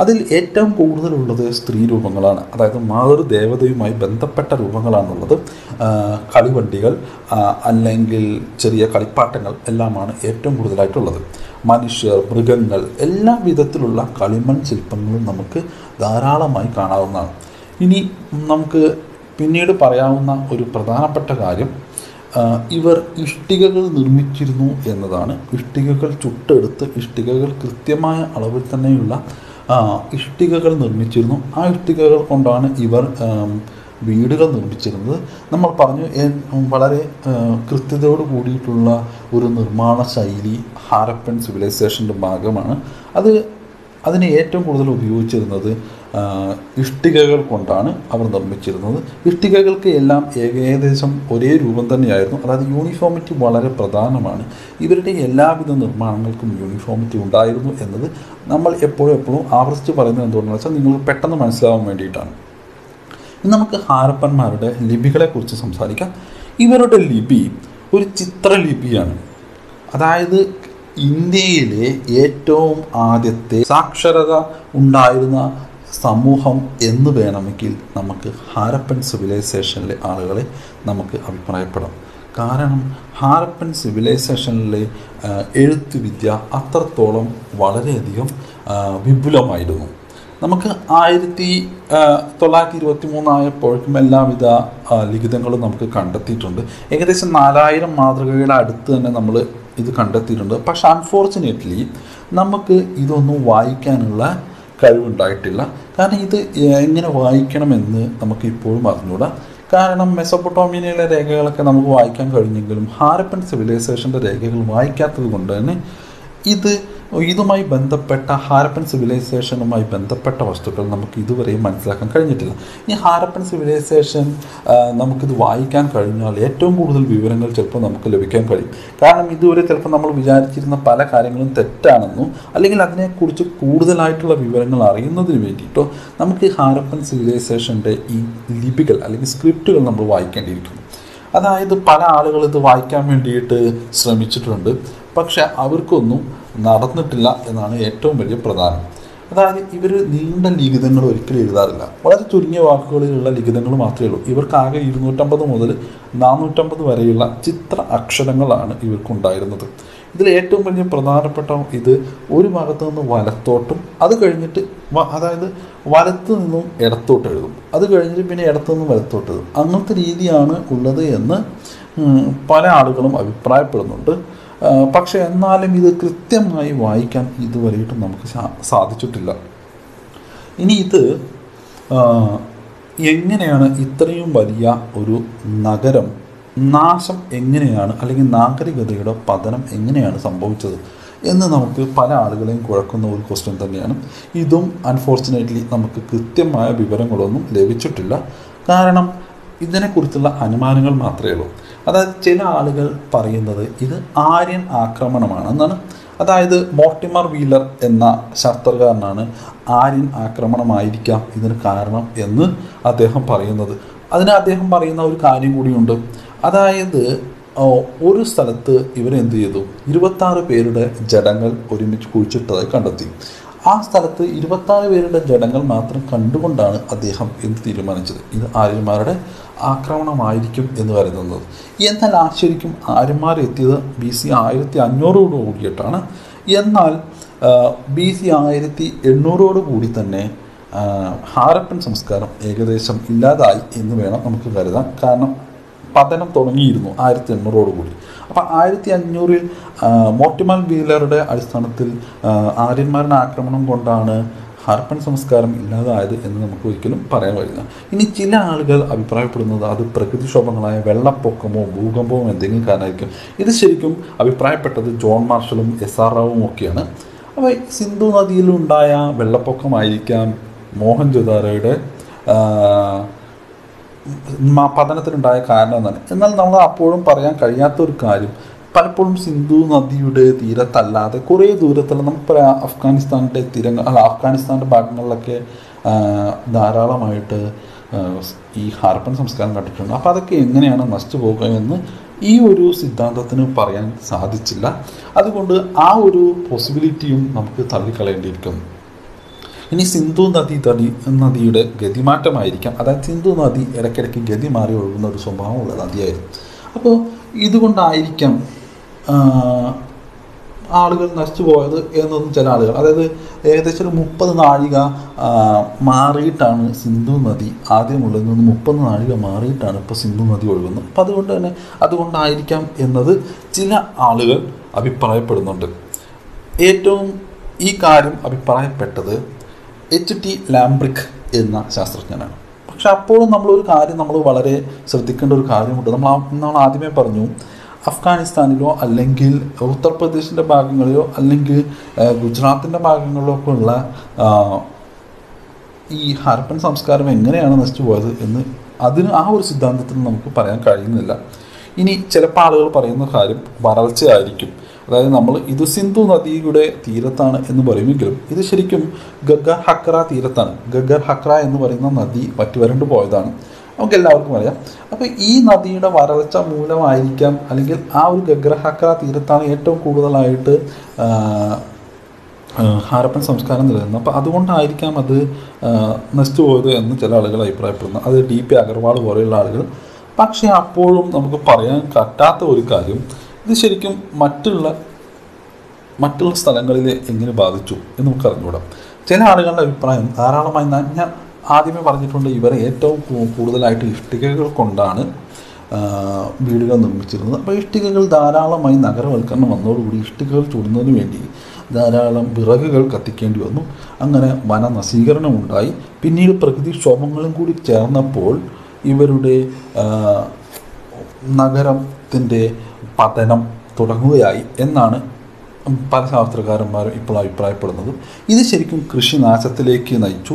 അതിൽ ഏറ്റവും കൂടുതലുള്ളത് സ്ത്രീ രൂപങ്ങളാണ്. അതായത് മാതൃദേവതയുമായി ബന്ധപ്പെട്ട രൂപങ്ങളാണുള്ളത്. കളിവണ്ടികൾ അല്ലെങ്കിൽ ചെറിയ കളിപ്പാട്ടങ്ങൾ എല്ലാമാണ് ഏറ്റവും കൂടുതലായിട്ടുള്ളത്. മനുഷ്യർ മൃഗങ്ങൾ എല്ലാ വിധത്തിലുള്ള കളിമൺ ശില്പങ്ങളും നമുക്ക് ധാരാളമായി കാണാവുന്നതാണ്. ഇനി നമുക്ക് പിന്നീട് പറയാവുന്ന ഒരു പ്രധാനപ്പെട്ട കാര്യം ഇവർ ഇഷ്ടികകൾ നിർമ്മിച്ചിരുന്നു എന്നതാണ്. ഇഷ്ടികകൾ ചുട്ടെടുത്ത് ഇഷ്ടികകൾ കൃത്യമായ അളവിൽ തന്നെയുള്ള ഇഷ്ടികകൾ നിർമ്മിച്ചിരുന്നു. ആ ഇഷ്ടികകൾ കൊണ്ടാണ് ഇവർ വീടുകൾ നിർമ്മിച്ചിരുന്നത്. നമ്മൾ പറഞ്ഞു വളരെ കൃത്യതയോട് കൂടിയിട്ടുള്ള ഒരു നിർമ്മാണ ശൈലി ഹാരപ്പൻ സിവിലൈസേഷന്റെ ഭാഗമാണ്. അത് അതിനെ ഏറ്റവും കൂടുതൽ ഉപയോഗിച്ചിരുന്നത് ഇഷ്ടികകൾ കൊണ്ടാണ് അവർ നിർമ്മിച്ചിരുന്നത്. ഇഷ്ടികകൾക്ക് എല്ലാം ഏകദേശം ഒരേ രൂപം തന്നെയായിരുന്നു. അതായത് യൂണിഫോമിറ്റി വളരെ പ്രധാനമാണ്. ഇവരുടെ എല്ലാവിധ നിർമ്മാണങ്ങൾക്കും യൂണിഫോമിറ്റി ഉണ്ടായിരുന്നു എന്നത് നമ്മൾ എപ്പോഴും എപ്പോഴും ആവർത്തിച്ച് പറയുന്നത് എന്തുകൊണ്ടെന്ന് വെച്ചാൽ നിങ്ങൾ പെട്ടെന്ന് മനസ്സിലാവാൻ വേണ്ടിയിട്ടാണ്. ഇനി നമുക്ക് ഹാരപ്പന്മാരുടെ ലിപികളെക്കുറിച്ച് സംസാരിക്കാം. ഇവരുടെ ലിപി ഒരു ചിത്രലിപിയാണ്. അതായത് ഇന്ത്യയിലെ ഏറ്റവും ആദ്യത്തെ സാക്ഷരത ഉണ്ടായിരുന്ന സമൂഹം എന്ന് വേണമെങ്കിൽ നമുക്ക് ഹാരപ്പൻ സിവിലൈസേഷനിലെ ആളുകളെ നമുക്ക് അഭിപ്രായപ്പെടാം. കാരണം ഹാരപ്പൻ സിവിലൈസേഷനിലെ എഴുത്തുവിദ്യ അത്രത്തോളം വളരെയധികം വിപുലമായിരുന്നു. നമുക്ക് ആയിരത്തി തൊള്ളായിരത്തി ഇരുപത്തി മൂന്നായപ്പോഴേക്കും എല്ലാവിധ ലിഖിതങ്ങളും നമുക്ക് കണ്ടെത്തിയിട്ടുണ്ട്. ഏകദേശം നാലായിരം മാതൃകയുടെ അടുത്ത് തന്നെ നമ്മൾ ഇത് കണ്ടെത്തിയിട്ടുണ്ട്. പക്ഷെ അൺഫോർച്ചുനേറ്റ്ലി നമുക്ക് ഇതൊന്നും വായിക്കാനുള്ള കഴിവുണ്ടായിട്ടില്ല. കാരണം ഇത് എങ്ങനെ വായിക്കണമെന്ന് നമുക്ക് ഇപ്പോഴും അറിഞ്ഞുകൂടാ. കാരണം മെസ്സപ്പൊട്ടോമിയയിലെ രേഖകളൊക്കെ നമുക്ക് വായിക്കാൻ കഴിഞ്ഞെങ്കിലും ഹാരപ്പൻ സിവിലൈസേഷന്റെ രേഖകൾ വായിക്കാത്തത് കൊണ്ട് തന്നെ ഇത് ഇതുമായി ബന്ധപ്പെട്ട ഹാരപ്പൻ സിവിലൈസേഷനുമായി ബന്ധപ്പെട്ട വസ്തുക്കൾ നമുക്ക് ഇതുവരെയും മനസ്സിലാക്കാൻ കഴിഞ്ഞിട്ടില്ല. ഈ ഹാരപ്പൻ സിവിലൈസേഷൻ നമുക്കിത് വായിക്കാൻ കഴിഞ്ഞാൽ ഏറ്റവും കൂടുതൽ വിവരങ്ങൾ ചിലപ്പോൾ നമുക്ക് ലഭിക്കാൻ കഴിയും. കാരണം ഇതുവരെ ചിലപ്പോൾ നമ്മൾ വിചാരിച്ചിരുന്ന പല കാര്യങ്ങളും തെറ്റാണെന്നോ അല്ലെങ്കിൽ അതിനെക്കുറിച്ച് കൂടുതലായിട്ടുള്ള വിവരങ്ങൾ അറിയുന്നതിന് വേണ്ടിയിട്ടോ നമുക്ക് ഈ ഹാരപ്പൻ സിവിലൈസേഷന്റെ ഈ ലിപികൾ അല്ലെങ്കിൽ സ്ക്രിപ്റ്റുകൾ നമ്മൾ വായിക്കേണ്ടിയിരിക്കുന്നു. അതായത് പല ആളുകൾ ഇത് വായിക്കാൻ വേണ്ടിയിട്ട് ശ്രമിച്ചിട്ടുണ്ട്. പക്ഷെ അവർക്കൊന്നും നടന്നിട്ടില്ല എന്നാണ് ഏറ്റവും വലിയ പ്രധാനം. അതായത് ഇവർ നീണ്ട ലിഖിതങ്ങൾ ഒരിക്കലും എഴുതാറില്ല. വളരെ ചുരുങ്ങിയ വാക്കുകളിലുള്ള ലിഖിതങ്ങൾ മാത്രമേ ഉള്ളൂ. ഇവർക്കാകെ ഇരുന്നൂറ്റമ്പത് മുതൽ നാനൂറ്റമ്പത് വരെയുള്ള ചിത്ര അക്ഷരങ്ങളാണ് ഇവർക്കുണ്ടായിരുന്നത്. ഇതിൽ ഏറ്റവും വലിയ പ്രധാനപ്പെട്ട ഇത് ഒരു ഭാഗത്തു നിന്ന് വലത്തോട്ടും അത് കഴിഞ്ഞിട്ട് അതായത് വലത്ത് നിന്നും ഇടത്തോട്ട് എഴുതും. അത് കഴിഞ്ഞിട്ട് പിന്നെ ഇടത്തു നിന്നും വലത്തോട്ട് എഴുതും. അങ്ങനത്തെ രീതിയാണ് ഉള്ളത് എന്ന് പല ആളുകളും അഭിപ്രായപ്പെടുന്നുണ്ട്. പക്ഷെ എന്നാലും ഇത് കൃത്യമായി വായിക്കാൻ ഇതുവരെയിട്ടും നമുക്ക് സാധിച്ചിട്ടില്ല. ഇനി ഇത് എങ്ങനെയാണ് ഇത്രയും വലിയ ഒരു നഗരം നാശം എങ്ങനെയാണ് അല്ലെങ്കിൽ നാഗരികതയുടെ പതനം എങ്ങനെയാണ് സംഭവിച്ചത് എന്ന് നമുക്ക് പല ആളുകളെയും കുഴക്കുന്ന ഒരു ക്വസ്റ്റ്യൻ തന്നെയാണ്. ഇതും അൺഫോർച്ചുനേറ്റ്ലി നമുക്ക് കൃത്യമായ വിവരങ്ങളൊന്നും ലഭിച്ചിട്ടില്ല. കാരണം ഇതിനെക്കുറിച്ചുള്ള അനുമാനങ്ങൾ മാത്രമേ ഉള്ളൂ. അതായത് ചില ആളുകൾ പറയുന്നത് ഇത് ആര്യൻ ആക്രമണമാണ് എന്നാണ്. അതായത് മോട്ടിമർ വീലർ എന്ന ശാസ്ത്രകാരനാണ് ആര്യൻ ആക്രമണമായിരിക്കാം ഇതിന് കാരണം എന്ന് അദ്ദേഹം പറയുന്നത്. അതിന് അദ്ദേഹം പറയുന്ന ഒരു കാര്യം കൂടിയുണ്ട്. അതായത് ഒരു സ്ഥലത്ത് ഇവരെന്ത് ചെയ്തു? ഇരുപത്താറ് പേരുടെ ജഡങ്ങൾ ഒരുമിച്ച് കുഴിച്ചിട്ടതായി കണ്ടെത്തി. ആ സ്ഥലത്ത് ഇരുപത്താറ് പേരുടെ ജഡങ്ങൾ മാത്രം കണ്ടുകൊണ്ടാണ് അദ്ദേഹം എന്ത് തീരുമാനിച്ചത്. ഇത് ആര്യന്മാരുടെ ആക്രമണമായിരിക്കും എന്ന് കരുതുന്നത്. എന്നാൽ ആ ശരിക്കും ആര്യന്മാർ എത്തിയത് ബി സി ആയിരത്തി അഞ്ഞൂറോട് കൂടിയിട്ടാണ്. എന്നാൽ ബി സി ആയിരത്തി എണ്ണൂറോട് കൂടി തന്നെ ഹാരപ്പൻ സംസ്കാരം ഏകദേശം ഇല്ലാതായി എന്ന് വേണം നമുക്ക് കരുതാൻ. കാരണം പതനം തുടങ്ങിയിരുന്നു ആയിരത്തി എണ്ണൂറോടുകൂടി അപ്പോൾ ആയിരത്തി അഞ്ഞൂറിൽ മോട്ടിമൽ വീലറുടെ അടിസ്ഥാനത്തിൽ ആര്യന്മാരുടെ ആക്രമണം കൊണ്ടാണ് ഹർപ്പൻ സംസ്കാരം ഇല്ലാതായത് എന്ന് നമുക്ക് ഒരിക്കലും പറയാൻ കഴിയില്ല. ഇനി ചില ആളുകൾ അഭിപ്രായപ്പെടുന്നത് അത് പ്രകൃതിക്ഷോഭങ്ങളായ വെള്ളപ്പൊക്കമോ ഭൂകമ്പമോ എന്തെങ്കിലും കാരണമായിരിക്കും. ഇത് ശരിക്കും അഭിപ്രായപ്പെട്ടത് ജോൺ മാർഷലും എസ് ആർ റാവും ഒക്കെയാണ്. അപ്പോൾ സിന്ധു നദിയിലുണ്ടായ വെള്ളപ്പൊക്കമായിരിക്കാം മോഹൻജൊദാരോയുടെ മ- പതനത്തിനുണ്ടായ കാരണം എന്നാണ്. എന്നാൽ നമ്മൾ അപ്പോഴും പറയാൻ കഴിയാത്ത ഒരു കാര്യം പലപ്പോഴും സിന്ധു നദിയുടെ തീരത്തല്ലാതെ കുറേ ദൂരത്തുള്ള നമുക്ക് അഫ്ഗാനിസ്ഥാന്റെ തീരങ്ങൾ അല്ല അഫ്ഗാനിസ്ഥാന്റെ ഭാഗങ്ങളിലൊക്കെ ധാരാളമായിട്ട് ഈ ഹാർപ്പൻ സംസ്കാരം കണ്ടിട്ടുണ്ട്. അപ്പോൾ അതൊക്കെ എങ്ങനെയാണ് നശിച്ചു പോകുക എന്ന് ഈ ഒരു സിദ്ധാന്തത്തിന് പറയാൻ സാധിച്ചില്ല. അതുകൊണ്ട് ആ ഒരു പോസിബിലിറ്റിയും നമുക്ക് തള്ളിക്കളയേണ്ടിയിരിക്കുന്നു. ഇനി സിന്ധു നദി തടി നദിയുടെ ഗതിമാറ്റമായിരിക്കാം. അതായത് സിന്ധു നദി ഇടയ്ക്കിടയ്ക്ക് ഗതി മാറി ഒഴുകുന്ന ഒരു സ്വഭാവമുള്ള നദിയായിരുന്നു. അപ്പോൾ ഇതുകൊണ്ടായിരിക്കാം ആളുകൾ നശിച്ചു പോയത് എന്നൊന്നും ചില ആളുകൾ അതായത് ഏകദേശം ഒരു മുപ്പത് നാഴിക മാറിയിട്ടാണ് സിന്ധു നദി ആദ്യമുള്ളതിൽ നിന്ന് മുപ്പത് നാഴിക മാറിയിട്ടാണ് ഇപ്പോൾ സിന്ധു നദി ഒഴുകുന്നത്. അപ്പം അതുകൊണ്ട് തന്നെ അതുകൊണ്ടായിരിക്കാം എന്നത് ചില ആളുകൾ അഭിപ്രായപ്പെടുന്നുണ്ട്. ഏറ്റവും ഈ കാര്യം അഭിപ്രായപ്പെട്ടത് എച്ച് ടി ലാംബ്രിക് എന്ന ശാസ്ത്രജ്ഞനാണ്. പക്ഷെ അപ്പോഴും നമ്മളൊരു കാര്യം നമ്മൾ വളരെ ശ്രദ്ധിക്കേണ്ട ഒരു കാര്യമുണ്ട്. നമ്മൾ നമ്മൾ ആദ്യമേ പറഞ്ഞു അഫ്ഗാനിസ്ഥാനിലോ അല്ലെങ്കിൽ ഉത്തർപ്രദേശിന്റെ ഭാഗങ്ങളിലോ അല്ലെങ്കിൽ ഗുജറാത്തിന്റെ ഭാഗങ്ങളിലോ ഒക്കെ ഉള്ള ഈ ഹരപ്പൻ സംസ്കാരം എങ്ങനെയാണ് നശിച്ചു പോയത് എന്ന് അതിന് ആ ഒരു സിദ്ധാന്തത്തിന് നമുക്ക് പറയാൻ കഴിയുന്നില്ല. ഇനി ചിലപ്പോൾ ആളുകൾ പറയുന്ന കാര്യം വരൾച്ചയായിരിക്കും. അതായത് നമ്മൾ ഇത് സിന്ധു നദിയുടെ തീരത്താണ് എന്ന് പറയുമെങ്കിലും ഇത് ശരിക്കും ഗഗർ ഹക്ര തീരത്താണ്. ഗഗർ ഹക്ര എന്ന് പറയുന്ന നദി വറ്റുവരണ്ട് പോയതാണ്. നമുക്ക് എല്ലാവർക്കും അറിയാം. അപ്പോൾ ഈ നദിയുടെ വരൾച്ച മൂലമായിരിക്കാം അല്ലെങ്കിൽ ആ ഒരു ഗഗർ ഹക്ര തീരത്താണ് ഏറ്റവും കൂടുതലായിട്ട് ഹാരപ്പൻ സംസ്കാരം നിലനിന്നത്. അപ്പോൾ അതുകൊണ്ടായിരിക്കാം അത് നശിച്ചു പോയത് എന്ന് ചില ആളുകൾ അഭിപ്രായപ്പെടുന്നു. അത് ഡി പി അഗർവാൾ പോലെയുള്ള ആളുകൾ. പക്ഷേ അപ്പോഴും നമുക്ക് പറയാൻ പറ്റാത്ത ഒരു കാര്യം ഇത് ശരിക്കും മറ്റുള്ള മറ്റുള്ള സ്ഥലങ്ങളിൽ എങ്ങനെ ബാധിച്ചു എന്ന് നമുക്ക് അറിഞ്ഞുകൂടാം. ചില ആളുകളുടെ അഭിപ്രായം ധാരാളമായി ഞാൻ ആദ്യമേ പറഞ്ഞിട്ടുണ്ട് ഇവരെ ഏറ്റവും കൂടുതലായിട്ട് ഇഷ്ടികകൾ കൊണ്ടാണ് വീടുകൾ നിർമ്മിച്ചിരുന്നത്. അപ്പോൾ ഇഷ്ടികകൾ ധാരാളമായി നഗരവൽക്കരണം വന്നതോടുകൂടി ഇഷ്ടികകൾ ചൂടുന്നതിന് വേണ്ടി ധാരാളം വിറകുകൾ കത്തിക്കേണ്ടി വന്നു. അങ്ങനെ വനനശീകരണം ഉണ്ടായി പിന്നീട് പ്രകൃതിക്ഷോഭങ്ങളും കൂടി ചേർന്നപ്പോൾ ഇവരുടെ നഗരത്തിന്റെ പതനം തുടങ്ങുകയായി എന്നാണ് പല ശാസ്ത്രകാരന്മാരും ഇപ്പോൾ അഭിപ്രായപ്പെടുന്നത്. ഇത് ശരിക്കും കൃഷിനാശത്തിലേക്ക് നയിച്ചു.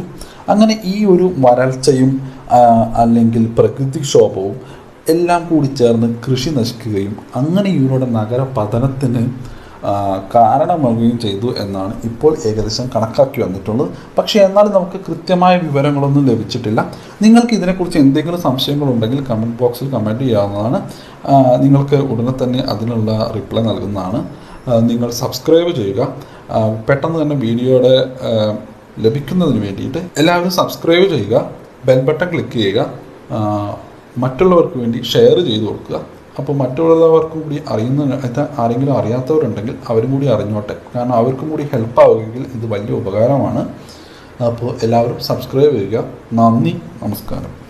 അങ്ങനെ ഈ ഒരു വരൾച്ചയും അല്ലെങ്കിൽ പ്രകൃതിക്ഷോഭവും എല്ലാം കൂടി ചേർന്ന് കൃഷി നശിക്കുകയും അങ്ങനെ ഇവരുടെ നഗര പതനത്തിന് കാരണമാവുകയും ചെയ്തു എന്നാണ് ഇപ്പോൾ ഏകദേശം കണക്കാക്കി വന്നിട്ടുള്ളത്. പക്ഷേ എന്നാലും നമുക്ക് കൃത്യമായ വിവരങ്ങളൊന്നും ലഭിച്ചിട്ടില്ല. നിങ്ങൾക്ക് ഇതിനെക്കുറിച്ച് എന്തെങ്കിലും സംശയങ്ങളുണ്ടെങ്കിൽ കമന്റ് ബോക്സിൽ കമന്റ് ചെയ്യാവുന്നതാണ്. നിങ്ങൾക്ക് ഉടനെ തന്നെ അതിനുള്ള റിപ്ലൈ നൽകുന്നതാണ്. നിങ്ങൾ സബ്സ്ക്രൈബ് ചെയ്യുക. പെട്ടെന്ന് തന്നെ വീഡിയോയുടെ ലഭിക്കുന്നതിന് വേണ്ടിയിട്ട് എല്ലാവരും സബ്സ്ക്രൈബ് ചെയ്യുക. ബെൽ ബട്ടൺ ക്ലിക്ക് ചെയ്യുക. മറ്റുള്ളവർക്ക് വേണ്ടി ഷെയർ ചെയ്തു കൊടുക്കുക. അപ്പോൾ മറ്റുള്ളവർക്കും കൂടി അറിയുന്ന ആരെങ്കിലും അറിയാത്തവരുണ്ടെങ്കിൽ അവരും കൂടി അറിഞ്ഞോട്ടെ. കാരണം അവർക്കും കൂടി ഹെൽപ്പ് ആവുകയെങ്കിൽ ഇത് വലിയ ഉപകാരമാണ്. അപ്പോൾ എല്ലാവരും സബ്സ്ക്രൈബ് ചെയ്യുക. നന്ദി നമസ്കാരം.